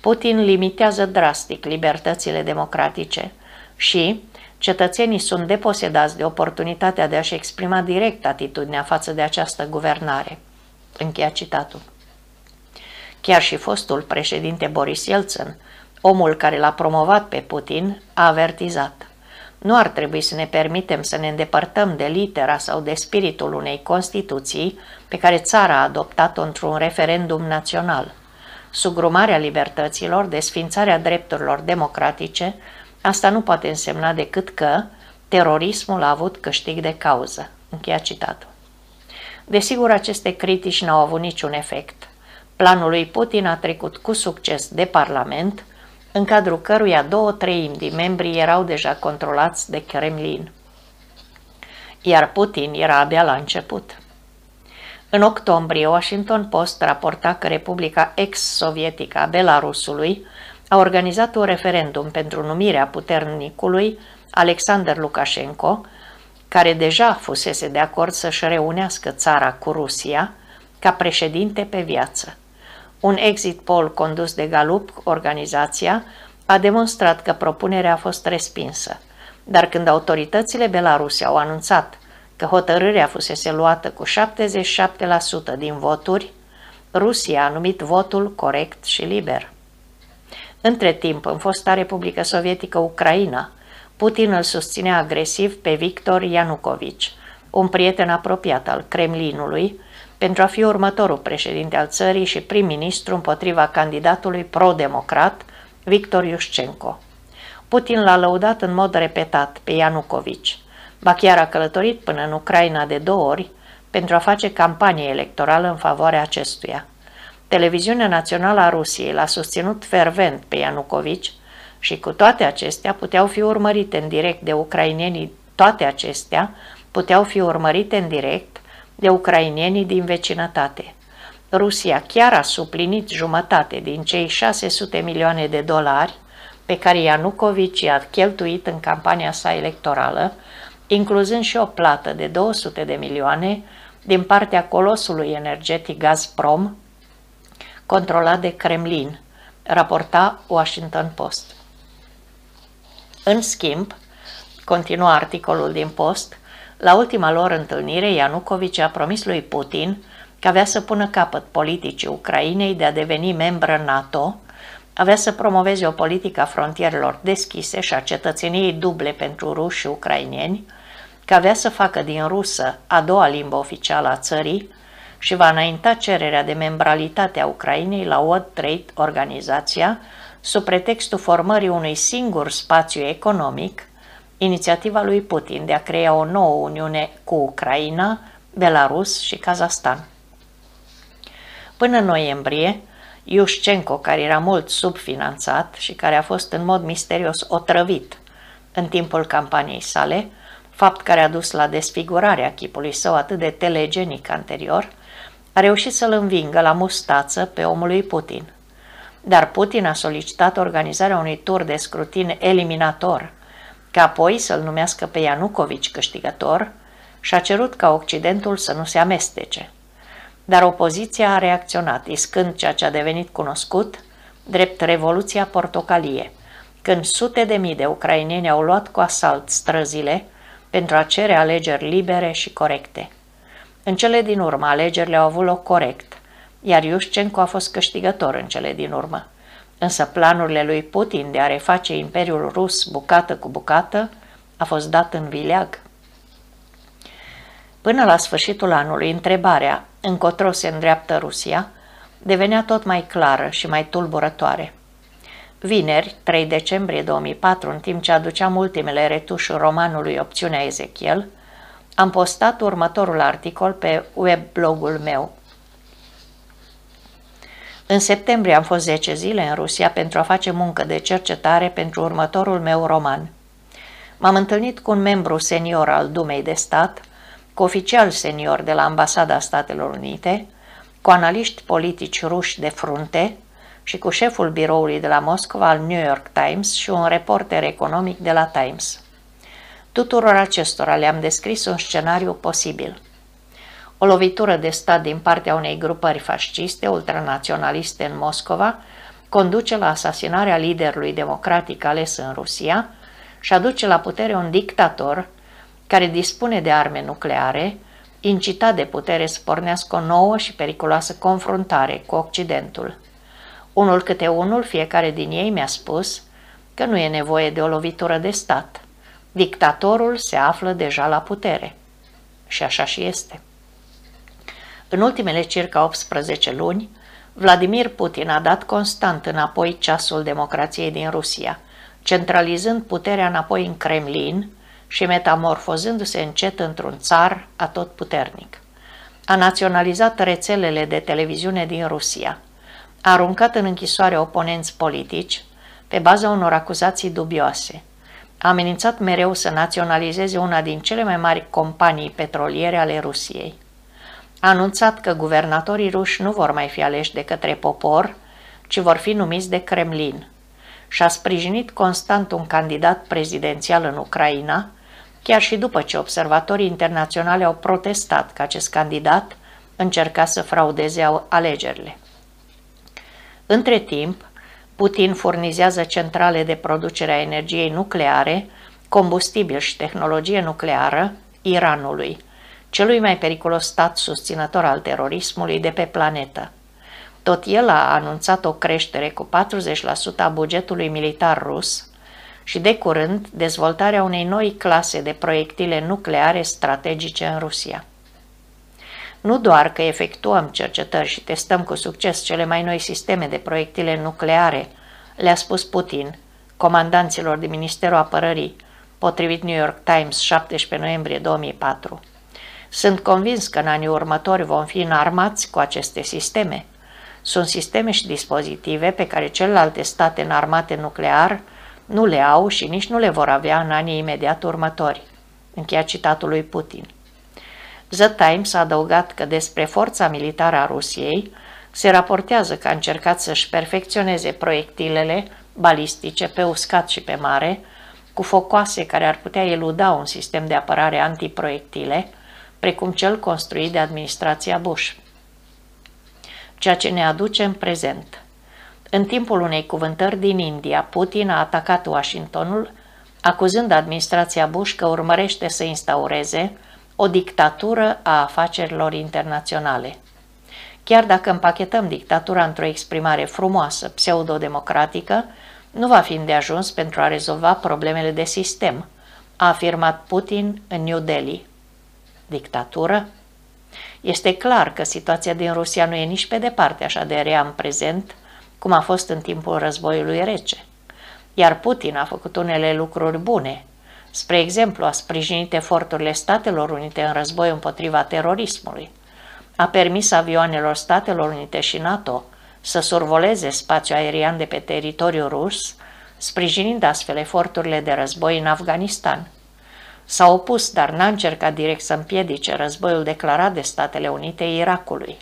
Putin limitează drastic libertățile democratice și cetățenii sunt deposedați de oportunitatea de a-și exprima direct atitudinea față de această guvernare. Încheia citatul. Chiar și fostul președinte Boris Yeltsin, omul care l-a promovat pe Putin, a avertizat. Nu ar trebui să ne permitem să ne îndepărtăm de litera sau de spiritul unei Constituții pe care țara a adoptat-o într-un referendum național. Sugrumarea libertăților, desfințarea drepturilor democratice, asta nu poate însemna decât că terorismul a avut câștig de cauză. Încheia citatul. Desigur, aceste critici n-au avut niciun efect. Planul lui Putin a trecut cu succes de Parlament, în cadrul căruia două treimi din membrii erau deja controlați de Kremlin. Iar Putin era abia la început. În octombrie, Washington Post raporta că Republica ex-sovietică a Belarusului a organizat un referendum pentru numirea puternicului Alexander Lukashenko, care deja fusese de acord să-și reunească țara cu Rusia ca președinte pe viață. Un exit poll condus de Galup, organizația, a demonstrat că propunerea a fost respinsă. Dar când autoritățile Belaruse au anunțat că hotărârea fusese luată cu 77% din voturi, Rusia a numit votul corect și liber. Între timp, în fosta Republică Sovietică Ucraina, Putin îl susținea agresiv pe Victor Ianucovici, un prieten apropiat al Kremlinului, pentru a fi următorul președinte al țării și prim-ministru împotriva candidatului pro-democrat Victor Iușcenco. Putin l-a lăudat în mod repetat pe Ianucovici, ba chiar a călătorit până în Ucraina de două ori pentru a face campanie electorală în favoarea acestuia. Televiziunea Națională a Rusiei l-a susținut fervent pe Ianucovici și cu toate acestea puteau fi urmărite în direct de ucrainienii, toate acestea puteau fi urmărite în direct de ucrainienii din vecinătate. Rusia chiar a suplinit jumătate din cei 600 milioane de dolari pe care Ianucovici i-a cheltuit în campania sa electorală, incluzând și o plată de 200 de milioane din partea colosului energetic Gazprom, controlat de Kremlin, raporta Washington Post. În schimb, continua articolul din Post, la ultima lor întâlnire, Ianucovici a promis lui Putin că avea să pună capăt politicii Ucrainei de a deveni membră NATO, avea să promoveze o politică a frontierelor deschise și a cetățeniei duble pentru ruși și ucrainieni, că avea să facă din rusă a doua limbă oficială a țării și va înainta cererea de membralitate a Ucrainei la World Trade Organizația sub pretextul formării unui singur spațiu economic inițiativa lui Putin de a crea o nouă uniune cu Ucraina, Belarus și Kazahstan. Până în noiembrie, Iușcenco, care era mult subfinanțat și care a fost în mod misterios otrăvit în timpul campaniei sale, fapt care a dus la desfigurarea chipului său atât de telegenic anterior, a reușit să-l învingă la mustață pe omul lui Putin. Dar Putin a solicitat organizarea unui tur de scrutin eliminator ca apoi să-l numească pe Ianucovici câștigător și a cerut ca Occidentul să nu se amestece. Dar opoziția a reacționat, iscând ceea ce a devenit cunoscut drept Revoluția Portocalie, când sute de mii de ucraineni au luat cu asalt străzile pentru a cere alegeri libere și corecte. În cele din urmă, alegerile au avut loc corect, iar Iușcenco a fost câștigător în cele din urmă. Însă planurile lui Putin de a reface Imperiul Rus bucată cu bucată a fost dat în vileag. Până la sfârșitul anului, întrebarea încotro se îndreaptă Rusia devenea tot mai clară și mai tulburătoare. Vineri, 3 decembrie 2004, în timp ce aduceam ultimele retușuri romanului Opțiunea Ezechiel, am postat următorul articol pe webblogul meu. În septembrie am fost 10 zile în Rusia pentru a face muncă de cercetare pentru următorul meu roman. M-am întâlnit cu un membru senior al Dumei de Stat, cu oficial senior de la Ambasada Statelor Unite, cu analiști politici ruși de frunte și cu șeful biroului de la Moscova al New York Times și un reporter economic de la Times. Tuturor acestora le-am descris un scenariu posibil – o lovitură de stat din partea unei grupări fasciste ultranaționaliste în Moscova conduce la asasinarea liderului democratic ales în Rusia și aduce la putere un dictator care dispune de arme nucleare, incitat de putere să pornească o nouă și periculoasă confruntare cu Occidentul. Unul câte unul, fiecare din ei mi-a spus că nu e nevoie de o lovitură de stat. Dictatorul se află deja la putere. Și așa și este. În ultimele circa 18 luni, Vladimir Putin a dat constant înapoi ceasul democrației din Rusia, centralizând puterea înapoi în Kremlin și metamorfozându-se încet într-un țar atotputernic. A naționalizat rețelele de televiziune din Rusia, a aruncat în închisoare oponenți politici pe baza unor acuzații dubioase, a amenințat mereu să naționalizeze una din cele mai mari companii petroliere ale Rusiei a anunțat că guvernatorii ruși nu vor mai fi aleși de către popor, ci vor fi numiți de Kremlin și a sprijinit constant un candidat prezidențial în Ucraina, chiar și după ce observatorii internaționali au protestat că acest candidat încerca să fraudeze alegerile. Între timp, Putin furnizează centrale de producere a energiei nucleare, combustibil și tehnologie nucleară Iranului – celui mai periculos stat susținător al terorismului de pe planetă. Tot el a anunțat o creștere cu 40% a bugetului militar rus și de curând dezvoltarea unei noi clase de proiectile nucleare strategice în Rusia. Nu doar că efectuăm cercetări și testăm cu succes cele mai noi sisteme de proiectile nucleare, le-a spus Putin, comandanților din Ministerul Apărării, potrivit New York Times 17 noiembrie 2004. Sunt convins că în anii următori vom fi înarmați cu aceste sisteme. Sunt sisteme și dispozitive pe care celelalte state înarmate nuclear nu le au și nici nu le vor avea în anii imediat următori. Încheia citatul lui Putin. The Times a adăugat că despre forța militară a Rusiei se raportează că a încercat să-și perfecționeze proiectilele balistice pe uscat și pe mare, cu focoase care ar putea eluda un sistem de apărare antiproiectile, precum cel construit de administrația Bush. Ceea ce ne aduce în prezent. În timpul unei cuvântări din India, Putin a atacat Washingtonul, acuzând administrația Bush că urmărește să instaureze o dictatură a afacerilor internaționale. Chiar dacă împachetăm dictatura într-o exprimare frumoasă, pseudodemocratică, nu va fi de ajuns pentru a rezolva problemele de sistem, a afirmat Putin în New Delhi dictatură? Este clar că situația din Rusia nu e nici pe departe așa de rea în prezent, cum a fost în timpul războiului rece. Iar Putin a făcut unele lucruri bune. Spre exemplu, a sprijinit eforturile Statelor Unite în război împotriva terorismului. A permis avioanelor Statelor Unite și NATO să survoleze spațiul aerian de pe teritoriul rus, sprijinind astfel eforturile de război în Afganistan – S-a opus, dar n-a încercat direct să împiedice războiul declarat de Statele Unite Irakului.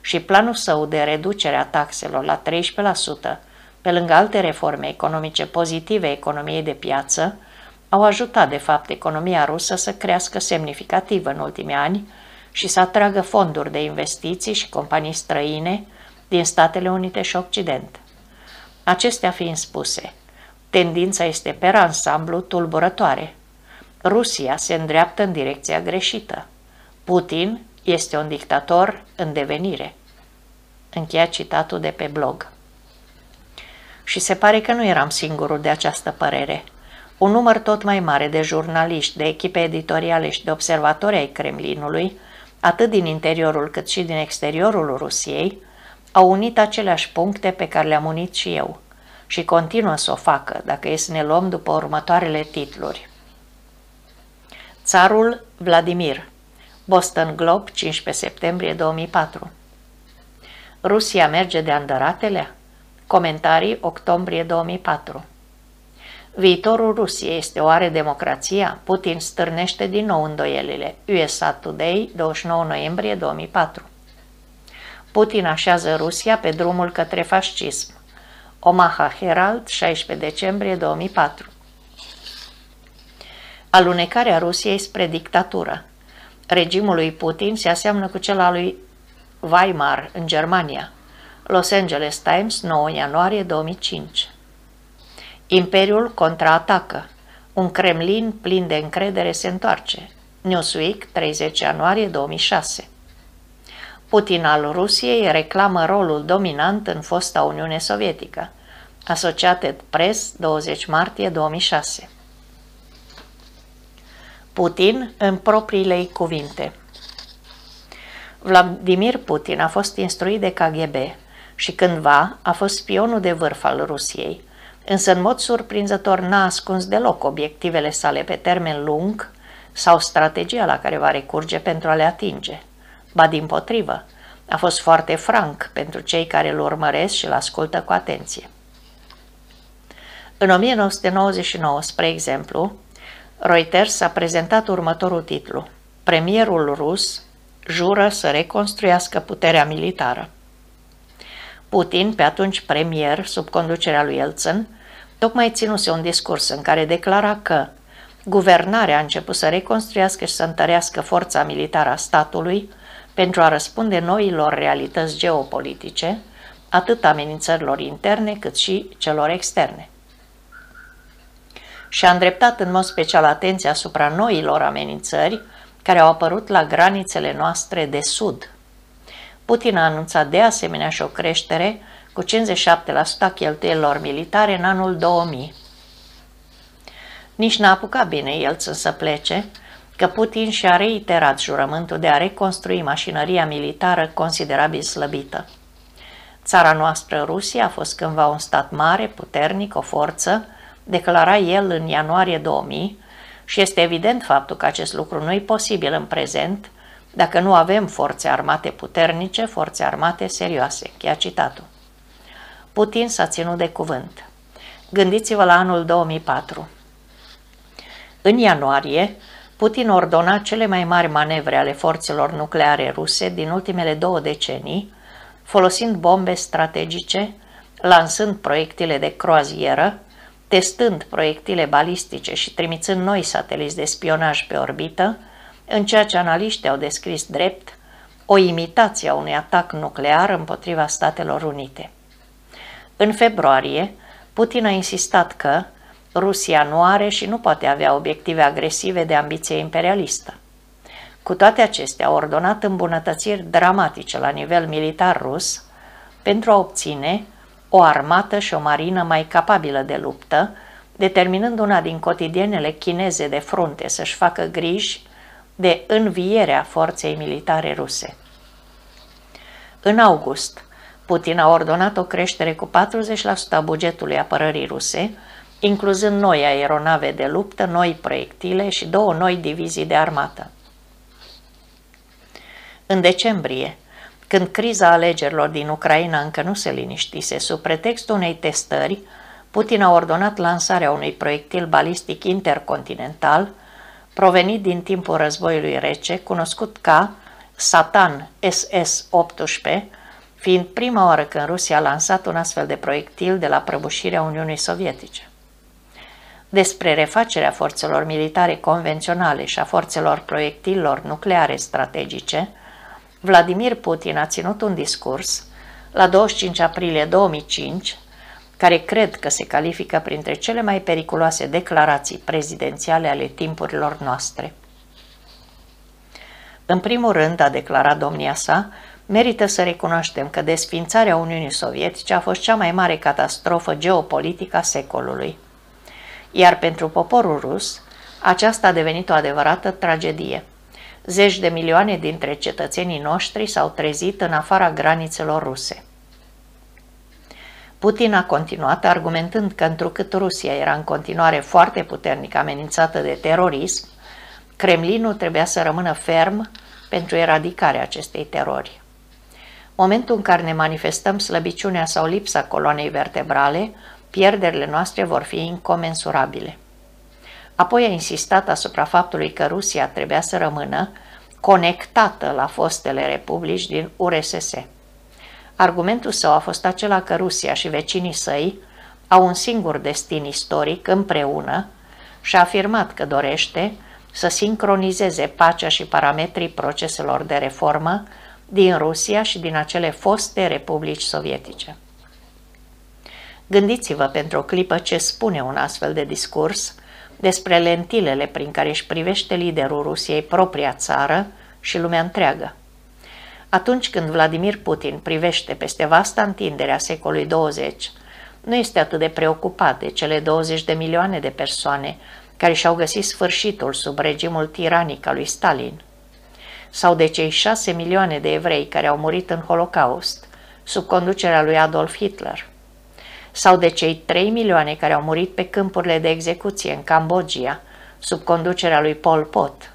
Și planul său de reducere a taxelor la 13%, pe lângă alte reforme economice pozitive economiei de piață, au ajutat de fapt economia rusă să crească semnificativ în ultimii ani și să atragă fonduri de investiții și companii străine din Statele Unite și Occident. Acestea fiind spuse, tendința este pe ansamblu tulburătoare – Rusia se îndreaptă în direcția greșită. Putin este un dictator în devenire. Încheia citatul de pe blog. Și se pare că nu eram singurul de această părere. Un număr tot mai mare de jurnaliști, de echipe editoriale și de observatori ai Kremlinului, atât din interiorul cât și din exteriorul Rusiei, au unit aceleași puncte pe care le-am unit și eu și continuă să o facă, dacă e să ne luăm după următoarele titluri. Țarul Vladimir Boston Globe, 15 septembrie 2004 Rusia merge de andăratele? Comentarii, octombrie 2004 Viitorul Rusiei este oare democrația? Putin stârnește din nou îndoielile. USA Today, 29 noiembrie 2004 Putin așează Rusia pe drumul către fascism. Omaha Herald, 16 decembrie 2004 Alunecarea Rusiei spre dictatură. Regimul lui Putin se aseamnă cu cel al lui Weimar în Germania. Los Angeles Times, 9 ianuarie 2005 Imperiul contraatacă. Un Kremlin plin de încredere se întoarce. Newsweek, 30 ianuarie 2006 Putin al Rusiei reclamă rolul dominant în fosta Uniune Sovietică. Associated Press, 20 martie 2006 Putin în propriile ei cuvinte Vladimir Putin a fost instruit de KGB și cândva a fost spionul de vârf al Rusiei, însă în mod surprinzător n-a ascuns deloc obiectivele sale pe termen lung sau strategia la care va recurge pentru a le atinge. Ba din potrivă, a fost foarte franc pentru cei care îl urmăresc și îl ascultă cu atenție. În 1999, spre exemplu, Reuters a prezentat următorul titlu. Premierul rus jură să reconstruiască puterea militară. Putin, pe atunci premier, sub conducerea lui Elțăn, tocmai ținuse un discurs în care declara că guvernarea a început să reconstruiască și să întărească forța militară a statului pentru a răspunde noilor realități geopolitice, atât amenințărilor interne cât și celor externe. Și a îndreptat în mod special atenția asupra noilor amenințări care au apărut la granițele noastre de sud. Putin a anunțat de asemenea și o creștere cu 57% a cheltuielilor militare în anul 2000. Nici n-a apucat bine el să plece, că Putin și-a reiterat jurământul de a reconstrui mașinăria militară considerabil slăbită. Țara noastră, Rusia, a fost cândva un stat mare, puternic, o forță, declara el în ianuarie 2000, și este evident faptul că acest lucru nu e posibil în prezent dacă nu avem forțe armate puternice, forțe armate serioase. Chiar citatul. Putin s-a ținut de cuvânt. Gândiți-vă la anul 2004. În ianuarie, Putin ordona cele mai mari manevre ale forțelor nucleare ruse din ultimele două decenii, folosind bombe strategice, lansând proiectile de croazieră, testând proiectile balistice și trimițând noi sateliți de spionaj pe orbită, în ceea ce analiștii au descris drept o imitație a unui atac nuclear împotriva Statelor Unite. În februarie, Putin a insistat că Rusia nu are și nu poate avea obiective agresive de ambiție imperialistă. Cu toate acestea, a ordonat îmbunătățiri dramatice la nivel militar rus pentru a obține o armată și o marină mai capabilă de luptă, determinând una din cotidienele chineze de frunte să-și facă griji de învierea forței militare ruse. În august, Putin a ordonat o creștere cu 40% a bugetului apărării ruse, incluzând noi aeronave de luptă, noi proiectile și două noi divizii de armată. În decembrie, când criza alegerilor din Ucraina încă nu se liniștise, sub pretextul unei testări, Putin a ordonat lansarea unui proiectil balistic intercontinental provenit din timpul războiului rece, cunoscut ca Satan SS-18, fiind prima oară când Rusia a lansat un astfel de proiectil de la prăbușirea Uniunii Sovietice. Despre refacerea forțelor militare convenționale și a forțelor proiectilor nucleare strategice, Vladimir Putin a ținut un discurs la 25 aprilie 2005, care cred că se califică printre cele mai periculoase declarații prezidențiale ale timpurilor noastre. În primul rând, a declarat domnia sa, merită să recunoaștem că desfințarea Uniunii Sovietice a fost cea mai mare catastrofă geopolitică a secolului. Iar pentru poporul rus, aceasta a devenit o adevărată tragedie. Zeci de milioane dintre cetățenii noștri s-au trezit în afara granițelor ruse. Putin a continuat argumentând că întrucât Rusia era în continuare foarte puternic amenințată de terorism, Kremlinul trebuia să rămână ferm pentru eradicarea acestei terori. Momentul în care ne manifestăm slăbiciunea sau lipsa coloanei vertebrale, pierderile noastre vor fi incomensurabile. Apoi a insistat asupra faptului că Rusia trebuia să rămână conectată la fostele republici din URSS. Argumentul său a fost acela că Rusia și vecinii săi au un singur destin istoric împreună și a afirmat că dorește să sincronizeze pacea și parametrii proceselor de reformă din Rusia și din acele foste republici sovietice. Gândiți-vă pentru o clipă ce spune un astfel de discurs despre lentilele prin care își privește liderul Rusiei propria țară și lumea întreagă. Atunci când Vladimir Putin privește peste vasta întindere a secolului 20, nu este atât de preocupat de cele 20 de milioane de persoane care și-au găsit sfârșitul sub regimul tiranic al lui Stalin, sau de cei 6 milioane de evrei care au murit în Holocaust, sub conducerea lui Adolf Hitler, sau de cei 3 milioane care au murit pe câmpurile de execuție în Cambodgia, sub conducerea lui Pol Pot,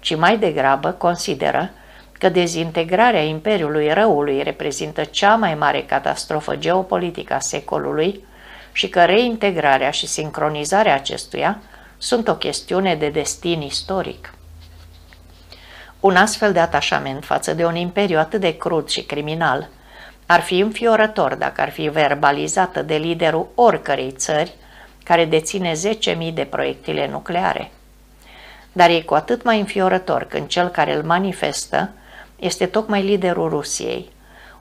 ci mai degrabă consideră că dezintegrarea Imperiului Răului reprezintă cea mai mare catastrofă geopolitică a secolului și că reintegrarea și sincronizarea acestuia sunt o chestiune de destin istoric. Un astfel de atașament față de un imperiu atât de crud și criminal ar fi înfiorător dacă ar fi verbalizată de liderul oricărei țări care deține 10.000 de proiectile nucleare. Dar e cu atât mai înfiorător când cel care îl manifestă este tocmai liderul Rusiei,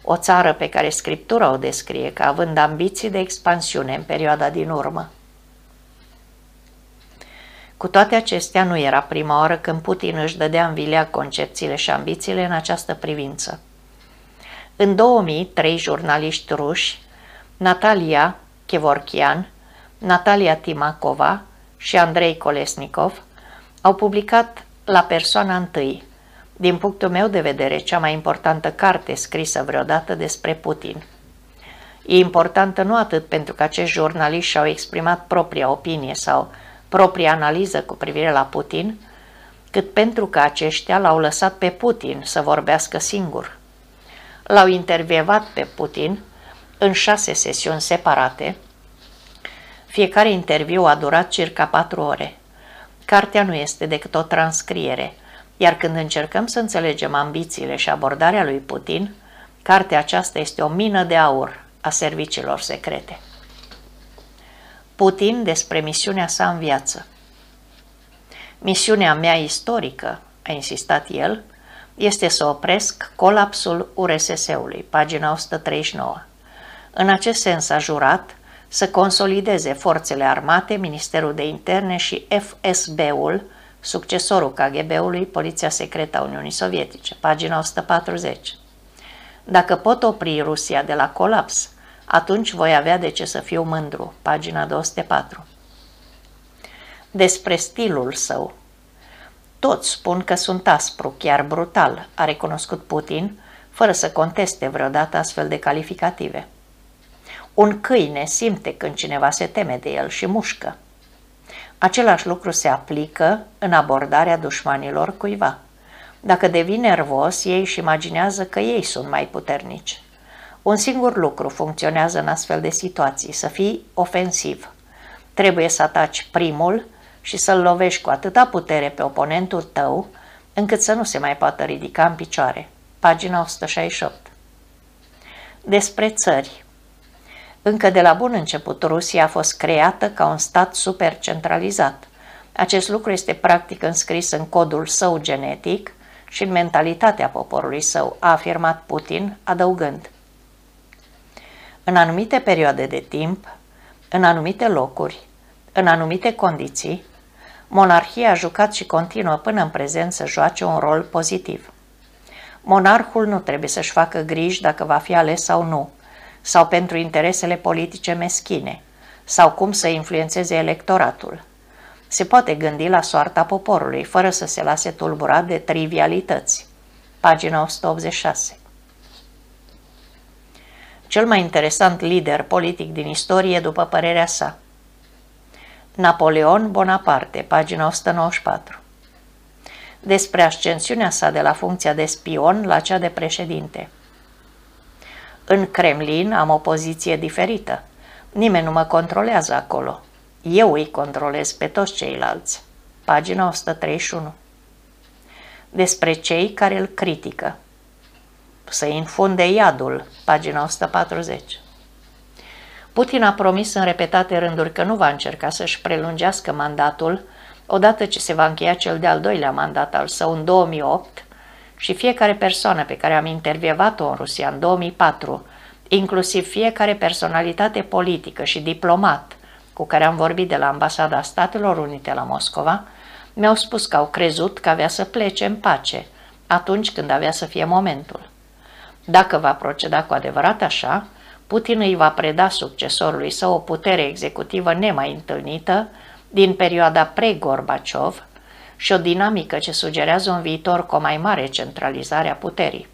o țară pe care Scriptura o descrie ca având ambiții de expansiune în perioada din urmă. Cu toate acestea, nu era prima oară când Putin își dădea în vilea concepțiile și ambițiile în această privință. În 2000, trei jurnaliști ruși, Natalia Kevorkian, Natalia Timakova și Andrei Kolesnikov, au publicat la persoana întâi, din punctul meu de vedere, cea mai importantă carte scrisă vreodată despre Putin. E importantă nu atât pentru că acești jurnaliști și-au exprimat propria opinie sau propria analiză cu privire la Putin, cât pentru că aceștia l-au lăsat pe Putin să vorbească singur. L-au intervievat pe Putin în șase sesiuni separate. Fiecare interviu a durat circa patru ore. Cartea nu este decât o transcriere, iar când încercăm să înțelegem ambițiile și abordarea lui Putin, cartea aceasta este o mină de aur a serviciilor secrete. Putin despre misiunea sa în viață. Misiunea mea istorică, a insistat el, este să opresc colapsul URSS-ului, pagina 139. În acest sens a jurat să consolideze forțele armate, Ministerul de Interne și FSB-ul, succesorul KGB-ului, Poliția Secretă a Uniunii Sovietice, pagina 140. Dacă pot opri Rusia de la colaps, atunci voi avea de ce să fiu mândru, pagina 204. Despre stilul său. Toți spun că sunt aspru, chiar brutal, a recunoscut Putin, fără să conteste vreodată astfel de calificative. Un câine simte când cineva se teme de el și mușcă. Același lucru se aplică în abordarea dușmanilor cuiva. Dacă devii nervos, ei își imaginează că ei sunt mai puternici. Un singur lucru funcționează în astfel de situații, să fii ofensiv. Trebuie să ataci primul și să-l lovești cu atâta putere pe oponentul tău, încât să nu se mai poată ridica în picioare. Pagina 168 Despre țări încă de la bun început, Rusia a fost creată ca un stat supercentralizat. Acest lucru este practic înscris în codul său genetic și în mentalitatea poporului său, a afirmat Putin, adăugând. În anumite perioade de timp, în anumite locuri, în anumite condiții, monarhia a jucat și continuă până în prezent să joace un rol pozitiv. Monarhul nu trebuie să-și facă griji dacă va fi ales sau nu, sau pentru interesele politice meschine, sau cum să influențeze electoratul. Se poate gândi la soarta poporului, fără să se lase tulburat de trivialități. Pagina 186 Cel mai interesant lider politic din istorie, după părerea sa. Napoleon Bonaparte, pagina 194 despre ascensiunea sa de la funcția de spion la cea de președinte. În Kremlin am o poziție diferită. Nimeni nu mă controlează acolo. Eu îi controlez pe toți ceilalți. Pagina 131 Despre cei care îl critică. Să infunde iadul. Pagina 140 Putin a promis în repetate rânduri că nu va încerca să-și prelungească mandatul odată ce se va încheia cel de-al doilea mandat al său în 2008 și fiecare persoană pe care am intervievat-o în Rusia în 2004, inclusiv fiecare personalitate politică și diplomat cu care am vorbit de la Ambasada Statelor Unite la Moscova, mi-au spus că au crezut că avea să plece în pace, atunci când avea să fie momentul. Dacă va proceda cu adevărat așa, Putin îi va preda succesorului său o putere executivă nemai întâlnită din perioada pre-Gorbaciov și o dinamică ce sugerează un viitor cu o mai mare centralizare a puterii.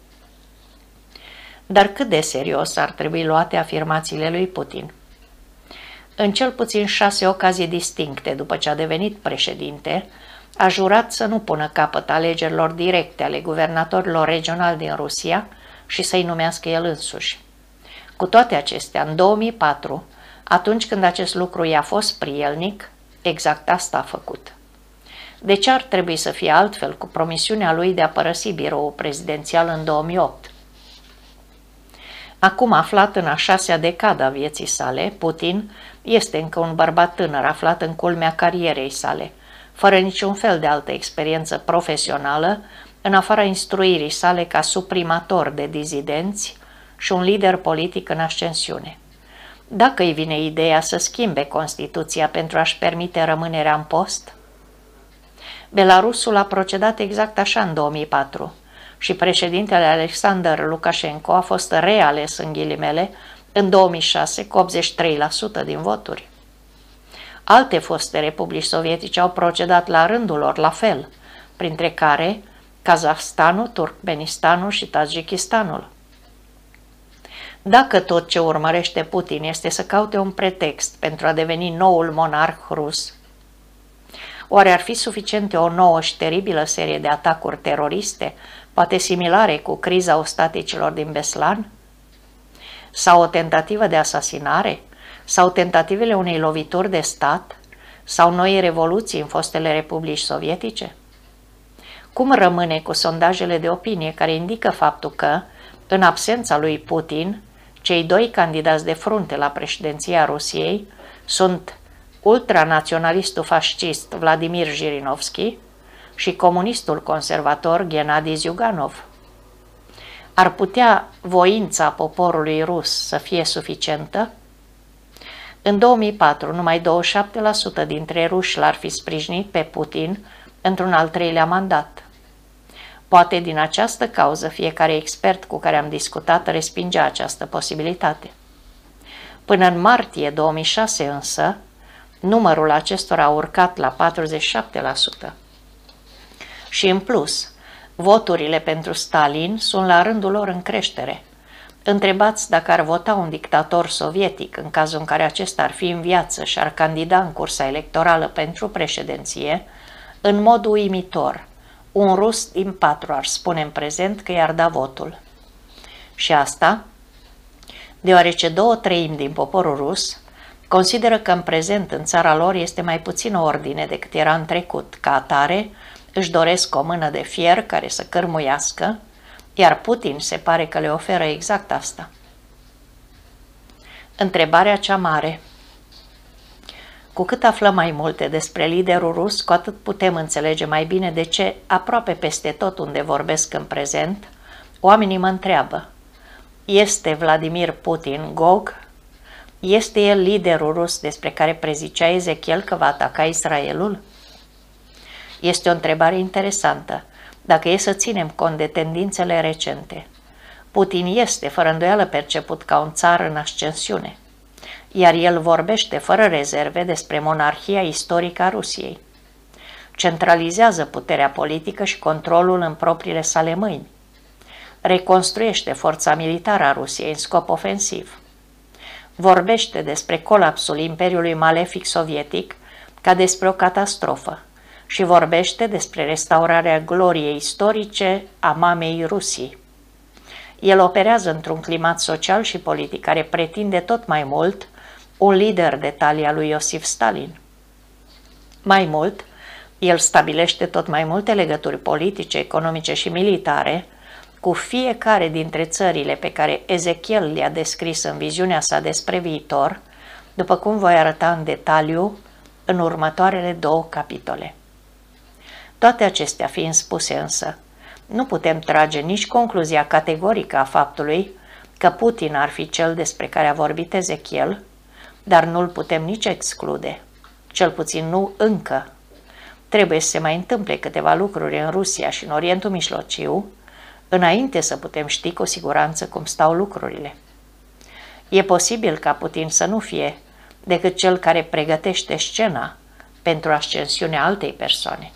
Dar cât de serios ar trebui luate afirmațiile lui Putin? În cel puțin șase ocazii distincte după ce a devenit președinte, a jurat să nu pună capăt alegerilor directe ale guvernatorilor regionali din Rusia și să-i numească el însuși. Cu toate acestea, în 2004, atunci când acest lucru i-a fost prielnic, exact asta a făcut. De ce ar trebui să fie altfel cu promisiunea lui de a părăsi biroul prezidențial în 2008? Acum aflat în a șasea decadă a vieții sale, Putin este încă un bărbat tânăr aflat în culmea carierei sale, fără niciun fel de altă experiență profesională, în afara instruirii sale ca suprimator de dizidenți și un lider politic în ascensiune. Dacă îi vine ideea să schimbe Constituția pentru a-și permite rămânerea în post? Belarusul a procedat exact așa în 2004 și președintele Alexander Lukashenko a fost reales în ghilimele în 2006 cu 83% din voturi. Alte foste republici sovietice au procedat la rândul lor la fel, printre care Kazahstanul, Turkmenistanul și Tajikistanul. Dacă tot ce urmărește Putin este să caute un pretext pentru a deveni noul monarh rus, oare ar fi suficiente o nouă și teribilă serie de atacuri teroriste, poate similare cu criza ostaticilor din Beslan? Sau o tentativă de asasinare? Sau tentativele unei lovituri de stat? Sau noi revoluții în fostele republici sovietice? Cum rămâne cu sondajele de opinie care indică faptul că, în absența lui Putin, cei doi candidați de frunte la președinția Rusiei sunt ultranaționalistul fascist Vladimir Jirinovski și comunistul conservator Gennady Zyuganov. Ar putea voința poporului rus să fie suficientă? În 2004, numai 27% dintre ruși l-ar fi sprijinit pe Putin într-un al treilea mandat. Poate din această cauză fiecare expert cu care am discutat respingea această posibilitate. Până în martie 2006 însă, numărul acestora a urcat la 47%. Și în plus, voturile pentru Stalin sunt la rândul lor în creștere. Întrebați dacă ar vota un dictator sovietic în cazul în care acesta ar fi în viață și ar candida în cursa electorală pentru președinție, în mod uimitor – un rus din patru ar spune în prezent că i-ar da votul. Și asta deoarece două treimi din poporul rus consideră că în prezent în țara lor este mai puțină ordine decât era în trecut. Ca atare își doresc o mână de fier care să cărmuiască, iar Putin se pare că le oferă exact asta. Întrebarea cea mare – cu cât aflăm mai multe despre liderul rus, cu atât putem înțelege mai bine de ce, aproape peste tot unde vorbesc în prezent, oamenii mă întreabă, este Vladimir Putin Gog? Este el liderul rus despre care prezicea Ezechiel că va ataca Israelul? Este o întrebare interesantă, dacă e să ținem cont de tendințele recente. Putin este, fără îndoială, perceput ca un țar în ascensiune iar el vorbește fără rezerve despre monarhia istorică a Rusiei. Centralizează puterea politică și controlul în propriile sale mâini. Reconstruiește forța militară a Rusiei în scop ofensiv. Vorbește despre colapsul Imperiului Malefic Sovietic ca despre o catastrofă și vorbește despre restaurarea gloriei istorice a mamei Rusii. El operează într-un climat social și politic care pretinde tot mai mult un lider de talia lui Iosif Stalin. Mai mult, el stabilește tot mai multe legături politice, economice și militare cu fiecare dintre țările pe care Ezechiel le-a descris în viziunea sa despre viitor, după cum voi arăta în detaliu în următoarele două capitole. Toate acestea fiind spuse însă, nu putem trage nici concluzia categorică a faptului că Putin ar fi cel despre care a vorbit Ezechiel, dar nu-l putem nici exclude, cel puțin nu încă. trebuie să se mai întâmple câteva lucruri în Rusia și în Orientul Mijlociu, înainte să putem ști cu siguranță cum stau lucrurile. E posibil ca Putin să nu fie decât cel care pregătește scena pentru ascensiunea altei persoane.